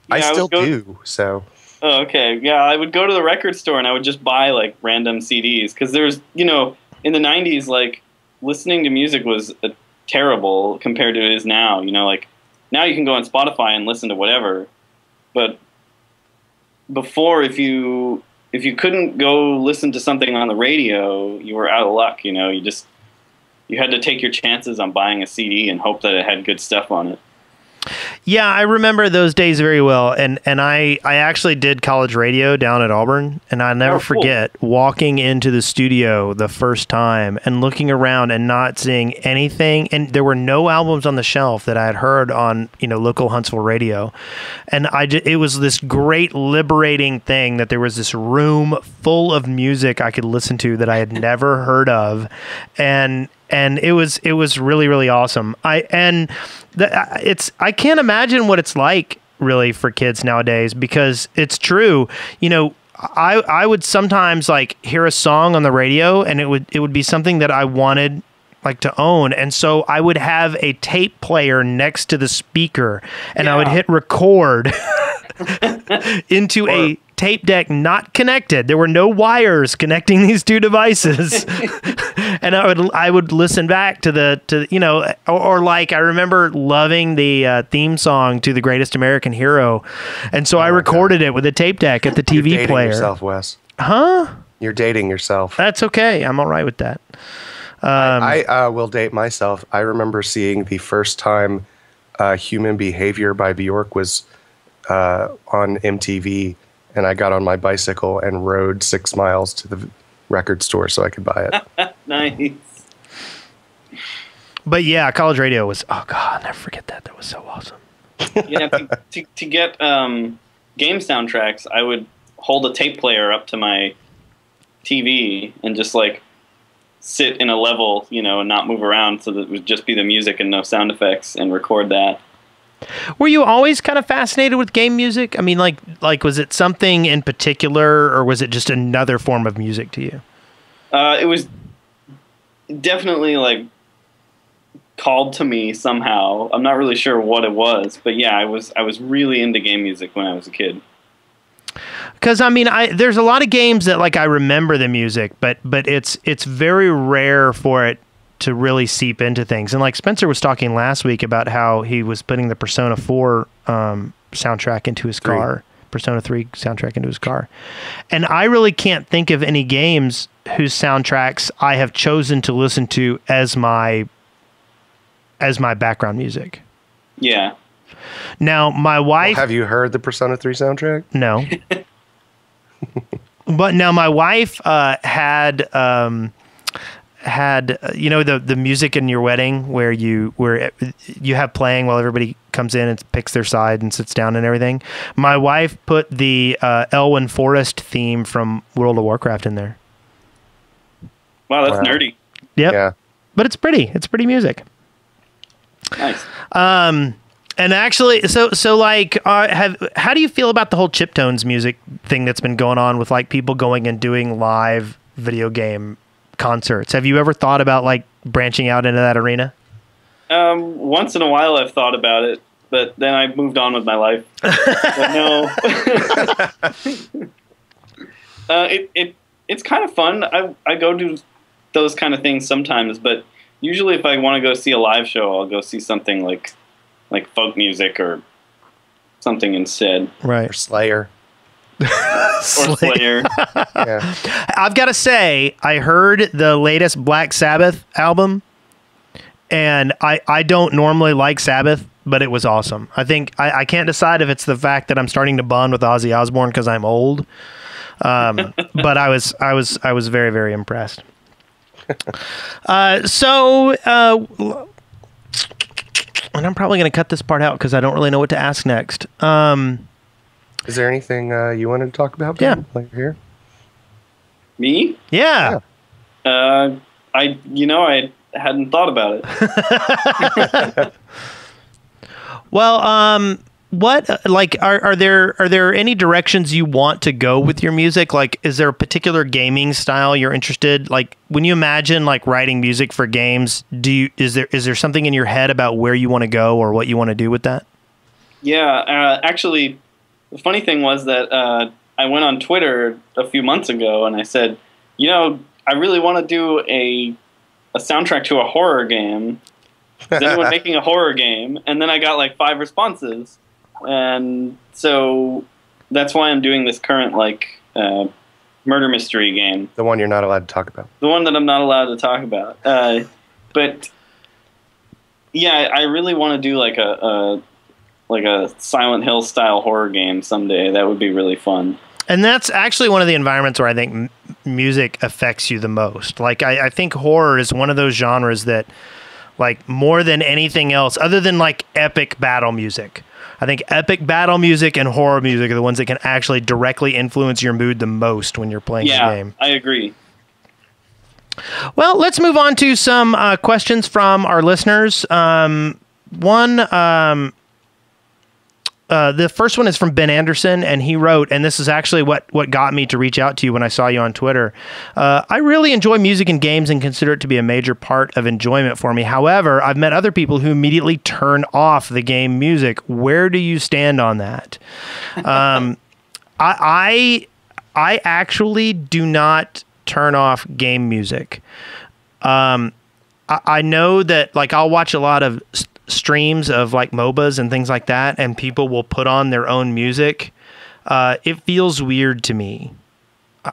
Yeah, I still go- do. So Oh, okay. Yeah, I would go to the record store and I would just buy like random CDs because there's, you know, in the 90s, like listening to music was uh, terrible compared to it is now. You know, like now you can go on Spotify and listen to whatever, but before, if you if you couldn't go listen to something on the radio, you were out of luck. You know, you just you had to take your chances on buying a CD and hope that it had good stuff on it. Yeah, I remember those days very well, and and I I actually did college radio down at Auburn, and I never Oh, cool. forget walking into the studio the first time and looking around and not seeing anything, and there were no albums on the shelf that I had heard on you know local Huntsville radio, and I ju- it was this great liberating thing that there was this room full of music I could listen to that I had never heard of, and and it was it was really really awesome. I and the, it's I can't imagine what it's like really for kids nowadays because it's true. You know, I I would sometimes like hear a song on the radio and it would it would be something that I wanted like to own and so I would have a tape player next to the speaker and I would hit record into a tape deck not connected. There were no wires connecting these two devices. and I would I would listen back to the to you know or, or like I remember loving the uh, theme song to the Greatest American Hero, and so I recorded it with a tape deck at the Oh You're TV dating player. yourself, Wes. Huh? You're dating yourself. That's okay. I'm all right with that. I uh, will date myself. I remember seeing the first time uh, Human Behavior by Bjork was uh, on MTV, and I got on my bicycle and rode six miles to the record store so I could buy it. Nice. But yeah, college radio was oh god, I'll never forget that. That was so awesome. yeah, to, to, to get um, game soundtracks, I would hold a tape player up to my TV and just like sit in a level, you know, and not move around, so that it would just be the music and no sound effects, and record that. Were you always kind of fascinated with game music? I mean, like like was it something in particular, or was it just another form of music to you? Uh, it was definitely like called to me somehow. I'm not really sure what it was, but yeah, I was I was really into game music when I was a kid. Because I mean, I there's a lot of games that like I remember the music, but but it's it's very rare for it to really seep into things. And like Spencer was talking last week about how he was putting the Persona 4 um, soundtrack into his Three. car, Persona 3 soundtrack into his car. And I really can't think of any games whose soundtracks I have chosen to listen to as my as my background music. Yeah. Now, my wife Have you heard the Persona 3 soundtrack? no. but now my wife uh, had um, had uh, you know the the music in your wedding where you where you have playing while everybody comes in and picks their side and sits down and everything. My wife put the uh, Elwynn Forest theme from World of Warcraft in there. Wow, that's Wow. nerdy. Yep. Yeah. But it's pretty. It's pretty music. Nice. Um, and actually, so so like, uh, have how do you feel about the whole chiptunes music thing that's been going on with like people going and doing live video game concerts? Have you ever thought about like branching out into that arena? Um, once in a while, I've thought about it, but then I moved on with my life. but no. uh, it, it it's kind of fun. I I go do those kind of things sometimes, but usually if I want to go see a live show, I'll go see something like like folk music or something instead, Right. Or Slayer. or Slayer. Yeah. I've got to say, I heard the latest Black Sabbath album, and I, I don't normally like Sabbath, but it was awesome. I think I, I can't decide if it's the fact that I'm starting to bond with Ozzy Osbourne because I'm old, um, but I was I was I was very very impressed. Uh, so. Uh, and I'm probably going to cut this part out because I don't really know what to ask next. Um, Is there anything uh, you wanted to talk about? Yeah. Ben, While you're here? Me? yeah. Uh, I you know I hadn't thought about it. Well, um, what uh, like are are there are there any directions you want to go with your music? Like, is there a particular gaming style you're interested? Like, when you imagine like writing music for games, do you is there is there something in your head about where you want to go or what you want to do with that? Yeah, uh, actually, the funny thing was that uh, I went on Twitter a few months ago and I said, you know, I really want to do a a soundtrack to a horror game. Is anyone making a horror game? And then I got like five responses, and so that's why I'm doing this current like uh, murder mystery game The one you're not allowed to talk about. the one that I'm not allowed to talk about. Uh, but yeah, I really want to do like a, a like a Silent Hill style horror game someday. That would be really fun. And that's actually one of the environments where I think m- music affects you the most. Like, I, I think horror is one of those genres that, like, more than anything else, other than like epic battle music, I think epic battle music and horror music are the ones that can actually directly influence your mood the most when you're playing yeah, the game. I agree. Well, let's move on to some uh, questions from our listeners. Um, one, um, uh, the first one is from Ben Anderson, and he wrote, and this is actually what what got me to reach out to you when I saw you on Twitter. Uh, I really enjoy music and games and consider it to be a major part of enjoyment for me. However, I've met other people who immediately turn off the game music. Where do you stand on that? Um, I I I actually do not turn off game music. Um, I, I know that like I'll watch a lot of streams of like MOBAs and things like that, and people will put on their own music. Uh, it feels weird to me. I-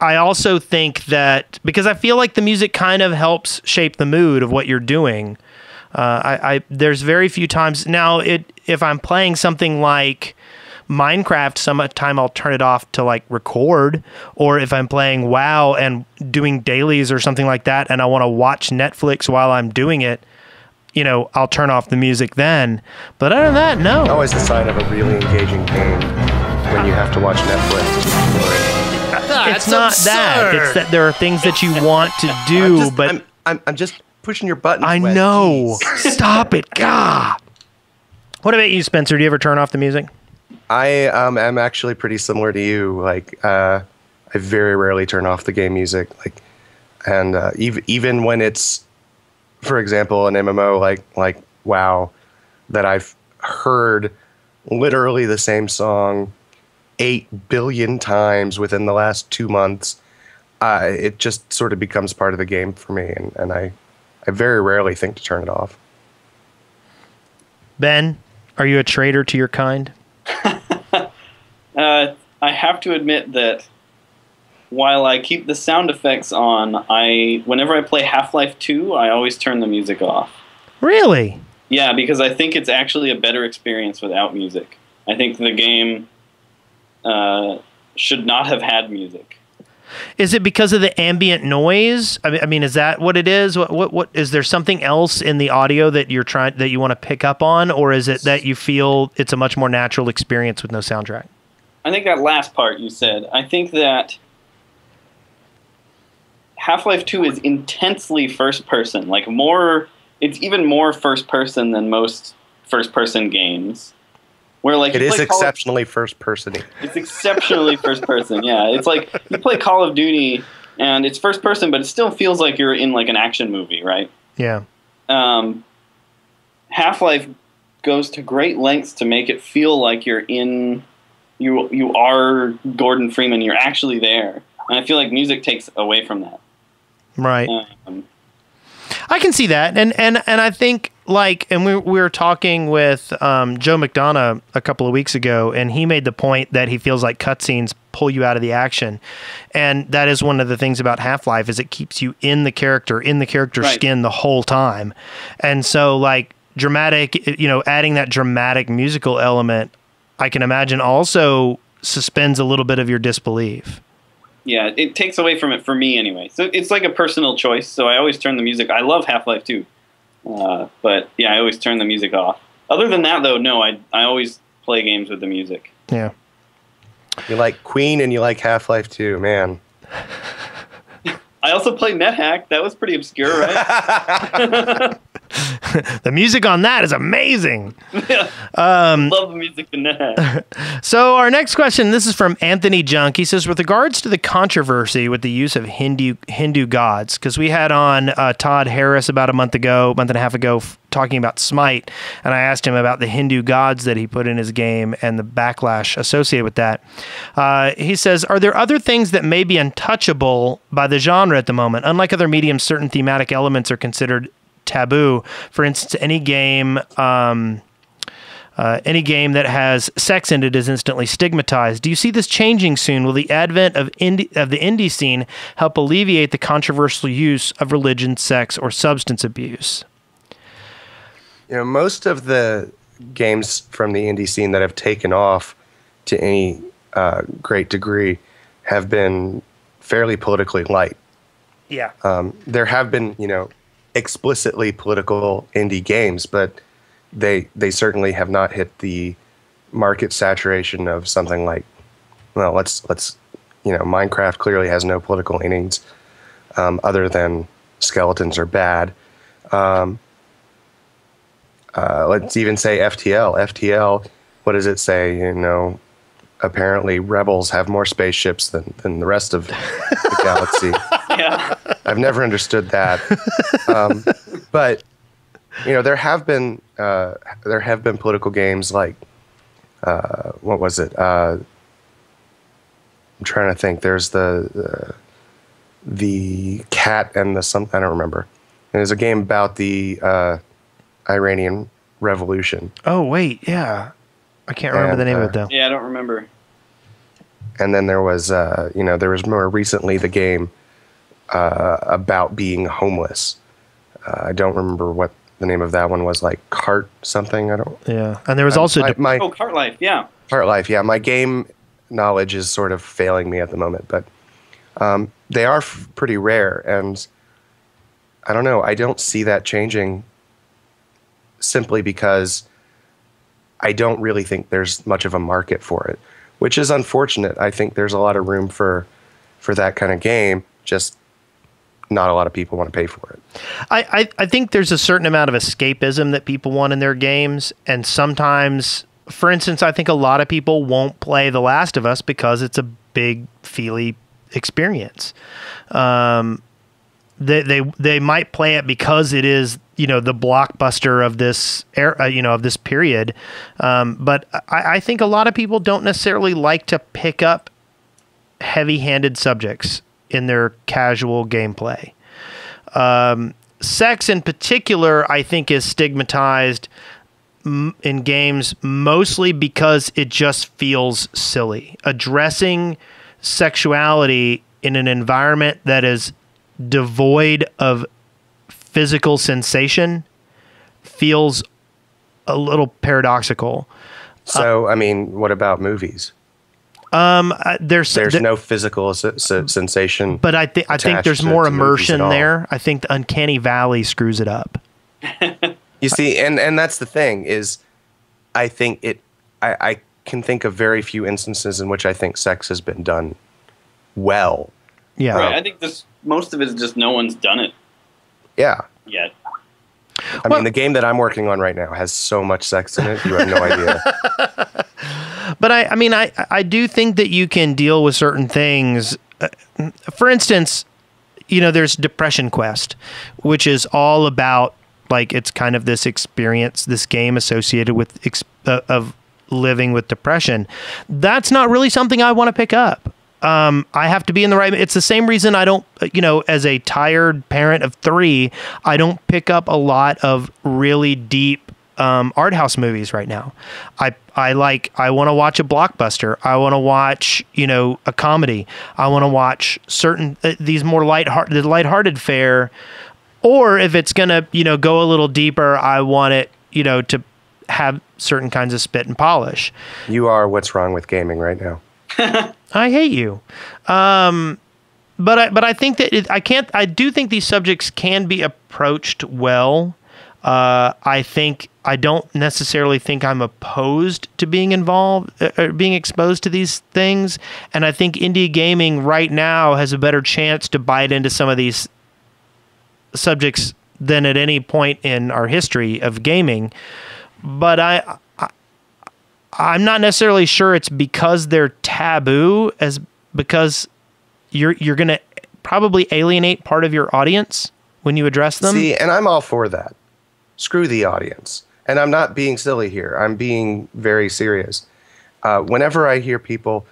I also think that because I feel like the music kind of helps shape the mood of what you're doing. Uh, I, I there's very few times now. It if I'm playing something like Minecraft, some time I'll turn it off to like record, or if I'm playing WoW and doing dailies or something like that, and I want to watch Netflix while I'm doing it, you know, I'll turn off the music then. But other than that, no. Always the sign of a really engaging game when you have to watch Netflix. Or, it's not that. It's that there are things that you want to do, I'm just, but I'm, I'm, I'm just pushing your buttons. I Wes. know. Stop it. God. What about you, Spencer? Do you ever turn off the music? I um, am actually pretty similar to you. Like, uh, I very rarely turn off the game music. Like, and uh, even even when it's, for example, an MMO like like WoW, that I've heard literally the same song eight billion times within the last two months. Uh, it just sort of becomes part of the game for me, and, and I, I very rarely think to turn it off. Ben, are you a traitor to your kind? Uh, I have to admit that while I keep the sound effects on, I whenever I play Half Life Two, I always turn the music off. Really? Yeah, because I think it's actually a better experience without music. I think the game uh, should not have had music. Is it because of the ambient noise? I mean, I mean, is that what it is? What, what, what is there something else in the audio that you're trying that you want to pick up on, or is it that you feel it's a much more natural experience with no soundtrack? I think that last part you said. I think that Half Life 2 is intensely first person. Like, more. It's even more first person than most first person games. Where, like, It you is play Call of- exceptionally first person It's exceptionally first person. Yeah, it's like you play Call of Duty and it's first person, but it still feels like you're in like an action movie, right? Yeah. Um, Half Life goes to great lengths to make it feel like you're in you you are Gordon Freeman. You're actually there, and I feel like music takes away from that. Right. Um, I can see that, and and and I think like, and we we were talking with um, Joe McDonough a couple of weeks ago, and he made the point that he feels like cutscenes pull you out of the action, and that is one of the things about Half Life is it keeps you in the character, in the character's Right. skin the whole time, and so like dramatic, you know, adding that dramatic musical element, I can imagine also suspends a little bit of your disbelief. Yeah, it takes away from it for me anyway. So it's like a personal choice. So I always turn the music. I love Half Life 2, uh, but yeah, I always turn the music off. Other than that, though, no, I I always play games with the music. Yeah. You like Queen and you like Half Life 2, man. I also play NetHack. That was pretty obscure, right? The music on that is amazing. yeah. Um, love the music in NetHack. So our next question, this is from Anthony Junk. He says, with regards to the controversy with the use of Hindu Hindu gods, because we had on uh, Todd Harris about a month ago, month and a half ago, f- talking about Smite, and I asked him about the Hindu gods that he put in his game and the backlash associated with that. Uh, he says, are there other things that may be untouchable by the genre at the moment? Unlike other mediums, certain thematic elements are considered taboo. For instance, any game. Um, uh, any game that has sex in it is instantly stigmatized. Do you see this changing soon? Will the advent of indie, of the indie scene help alleviate the controversial use of religion, sex, or substance abuse? You know, most of the games from the indie scene that have taken off to any uh, great degree have been fairly politically light. Yeah. Um, there have been, you know, explicitly political indie games, but they they certainly have not hit the market saturation of something like, well, let's let's, you know, Minecraft clearly has no political leanings, um, other than skeletons are bad. Um, uh, let's even say FTL. FTL, what does it say? You know, apparently rebels have more spaceships than, than the rest of the galaxy. yeah. I've never understood that. Um, but you know, there have been uh, there have been political games like uh, what was it? Uh, I'm trying to think. There's the the, the cat and the some. I don't remember. And there's a game about the uh, Iranian Revolution, Oh wait, yeah. I can't remember the And, name of uh, it though. Yeah, I don't remember. and then there was uh, you know there was more recently the game uh, about being homeless. Uh, I don't remember what the name of that one was. Like Cart something. I don't. Yeah, and there was also my, de- my Oh, Cart Life. Yeah. Cart Life, yeah. My game knowledge is sort of failing me at the moment, but um, they are f- pretty rare, and I don't know. I don't see that changing simply because I don't really think there's much of a market for it, which is unfortunate. I think there's a lot of room for for that kind of game, just not a lot of people want to pay for it. I, I, I think there's a certain amount of escapism that people want in their games. And sometimes, for instance, I think a lot of people won't play The Last of Us because it's a big, feely experience. Um, they, they, they might play it because it is, you know, the blockbuster of this era, you know, of this period. Um, but I, I think a lot of people don't necessarily like to pick up heavy handed subjects in their casual gameplay. Um, sex in particular i think is stigmatized in games mostly because it just feels silly. Addressing sexuality in an environment that is devoid of physical sensation feels a little paradoxical. So, I mean, what about movies? Uh, there's There's there- no physical s- s- sensation. but i think i think there's to- more to immersion there i think the uncanny valley screws it up You see, and and that's the thing is, I think it. I, I can think of very few instances in which I think sex has been done well. yeah Right. I think this most of it is just no one's done it Yeah, yet. I Well- mean, the game that I'm working on right now has so much sex in it. You have no idea. But I, I mean, I, I do think that you can deal with certain things. Uh, For instance, you know, there's Depression Quest, which is all about like it's kind of this experience, this game associated with ex- uh, of living with depression. That's not really something I want to pick up. Um, I have to be in the right. It's the same reason I don't, uh, you know, as a tired parent of three, I don't pick up a lot of really deep um, art house movies right now. I I like I want to watch a blockbuster. I want to watch you know a comedy. I want to watch certain uh, these more lighthearted lighthearted fare. Or if it's gonna you know go a little deeper, I want it you know to have certain kinds of spit and polish. You are what's wrong with gaming right now. I hate you. Um, but I, but I think that it, I can't. I do think these subjects can be approached well. Uh, I think I don't necessarily think I'm opposed to being involved uh, or being exposed to these things, and I think indie gaming right now has a better chance to bite into some of these subjects than at any point in our history of gaming. But I, I I'm not necessarily sure it's because they're taboo as because you're you're going to probably alienate part of your audience when you address them. See, and I'm all for that. Screw the audience. And I'm not being silly here. I'm being very serious. Uh, whenever I hear people,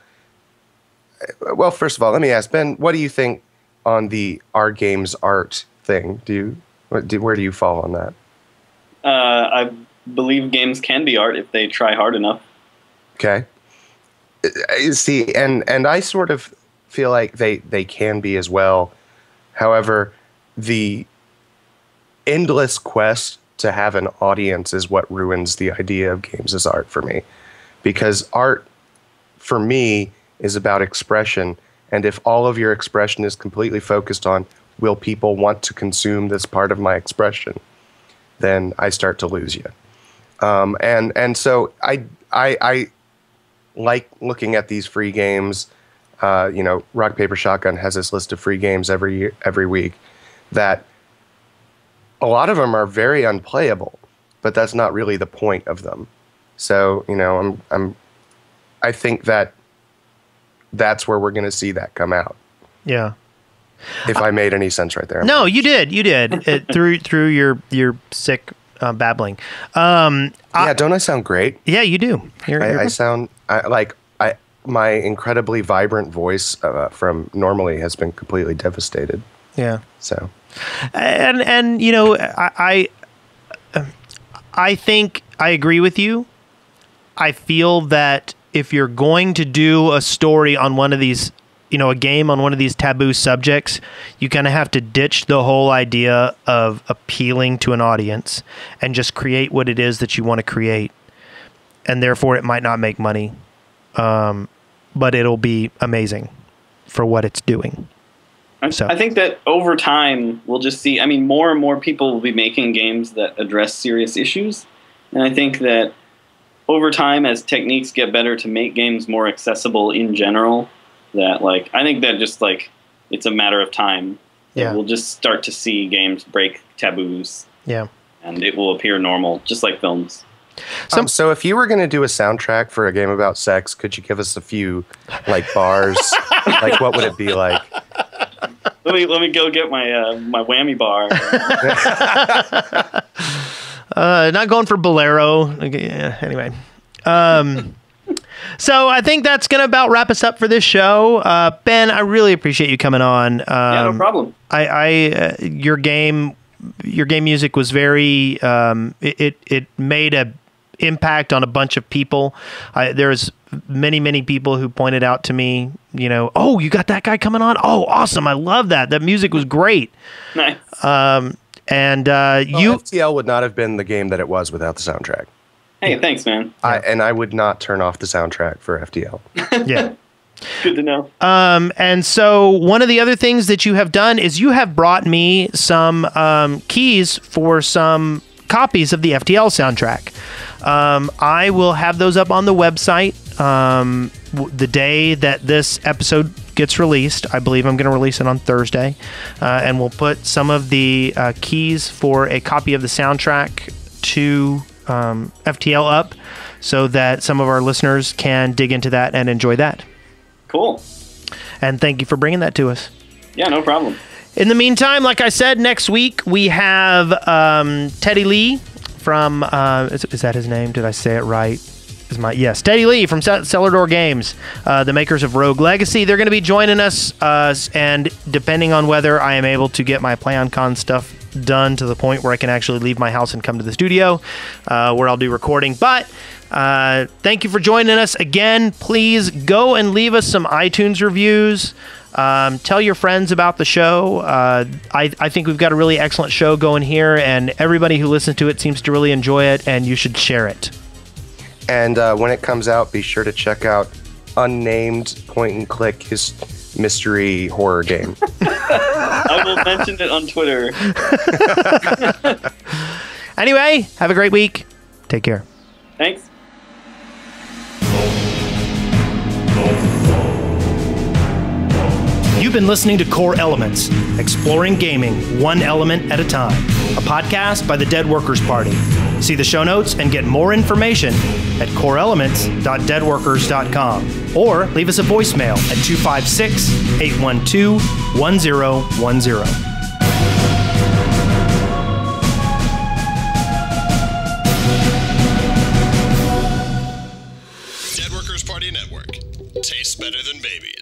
uh, well, first of all, let me ask Ben, what do you think on the our games art thing? Do you, what, do, where do you fall on that? Uh, I believe games can be art if they try hard enough. Okay. Uh, uh, See, and and I sort of feel like they they can be as well. However, the endless quest to have an audience is what ruins the idea of games as art for me. Because art for me is about expression and if all of your expression is completely focused on will people want to consume this part of my expression, then I start to lose you. Um, and and so I I I like looking at these free games. Uh, you know, Rock Paper Shotgun has this list of free games every every week. That a lot of them are very unplayable, but that's not really the point of them. So you know, I'm I'm I think that that's where we're going to see that come out. yeah. If I made any sense right there. No, you did. You did it, through through your your sick uh, babbling. Um, Yeah, don't I sound great? yeah, you do. You're, I, you're I sound I, like I my incredibly vibrant voice uh, from normally has been completely devastated. Yeah. So and and you know I, I I think I agree with you. I feel that if you're going to do a story on one of these, you know, a game on one of these taboo subjects, you kind of have to ditch the whole idea of appealing to an audience and just create what it is that you want to create. And therefore, it might not make money, um, but it'll be amazing for what it's doing. I, So- I think that over time we'll just see. I mean, more and more people will be making games that address serious issues, and I think that over time, as techniques get better to make games more accessible in general, that like I think that just like it's a matter of time. that Yeah. we'll just start to see games break taboos, Yeah. and it will appear normal, just like films. Some- Um, so if you were going to do a soundtrack for a game about sex, could you give us a few like bars? like what would it be like? Let me let me go get my uh, my whammy bar. Uh, not going for Bolero. Okay, yeah, anyway. Um, so I think that's going to about wrap us up for this show. Uh, ben, I really appreciate you coming on. Um, yeah, no problem. I, I uh, your game, your game music was very. Um, it, it it made a impact on a bunch of people. I, there's many many people who pointed out to me, you know, oh, you got that guy coming on. Oh, awesome! I love that. That music was great. Nice. Um, and uh, you. FTL would not have been the game that it was without the soundtrack. Hey, thanks, man. I, and I would not turn off the soundtrack for FTL. yeah. Good to know. Um, and so one of the other things that you have done is you have brought me some um, keys for some copies of the FTL soundtrack. Um, I will have those up on the website um, w- the day that this episode gets released. I believe I'm going to release it on Thursday, uh, and we'll put some of the uh, keys for a copy of the soundtrack to um, FTL up so that some of our listeners can dig into that and enjoy that. Cool. And thank you for bringing that to us. Yeah, no problem. In the meantime, like I said, next week we have um, Teddy Lee from. Uh, is, is that his name? Did I say it right? Is my yes, Teddy Lee from Cellar Door Games, uh, the makers of Rogue Legacy. They're going to be joining us, uh, and depending on whether I am able to get my PlayOnCon stuff done to the point where I can actually leave my house and come to the studio, uh, where I'll do recording. But uh, thank you for joining us again. Please go and leave us some iTunes reviews. Um, tell your friends about the show. Uh, I, I think we've got a really excellent show going here, and everybody who listens to it seems to really enjoy it, and you should share it. And uh, when it comes out, be sure to check out unnamed point and click his mystery horror game. I will mention it on Twitter. Anyway, have a great week. Take care. Thanks. You've been listening to Core Elements, exploring gaming one element at a time, a podcast by the Dead Workers Party. See the show notes and get more information at coreelements.deadworkers.com or leave us a voicemail at 256 812 1010. Dead Workers Party Network. Tastes better than babies.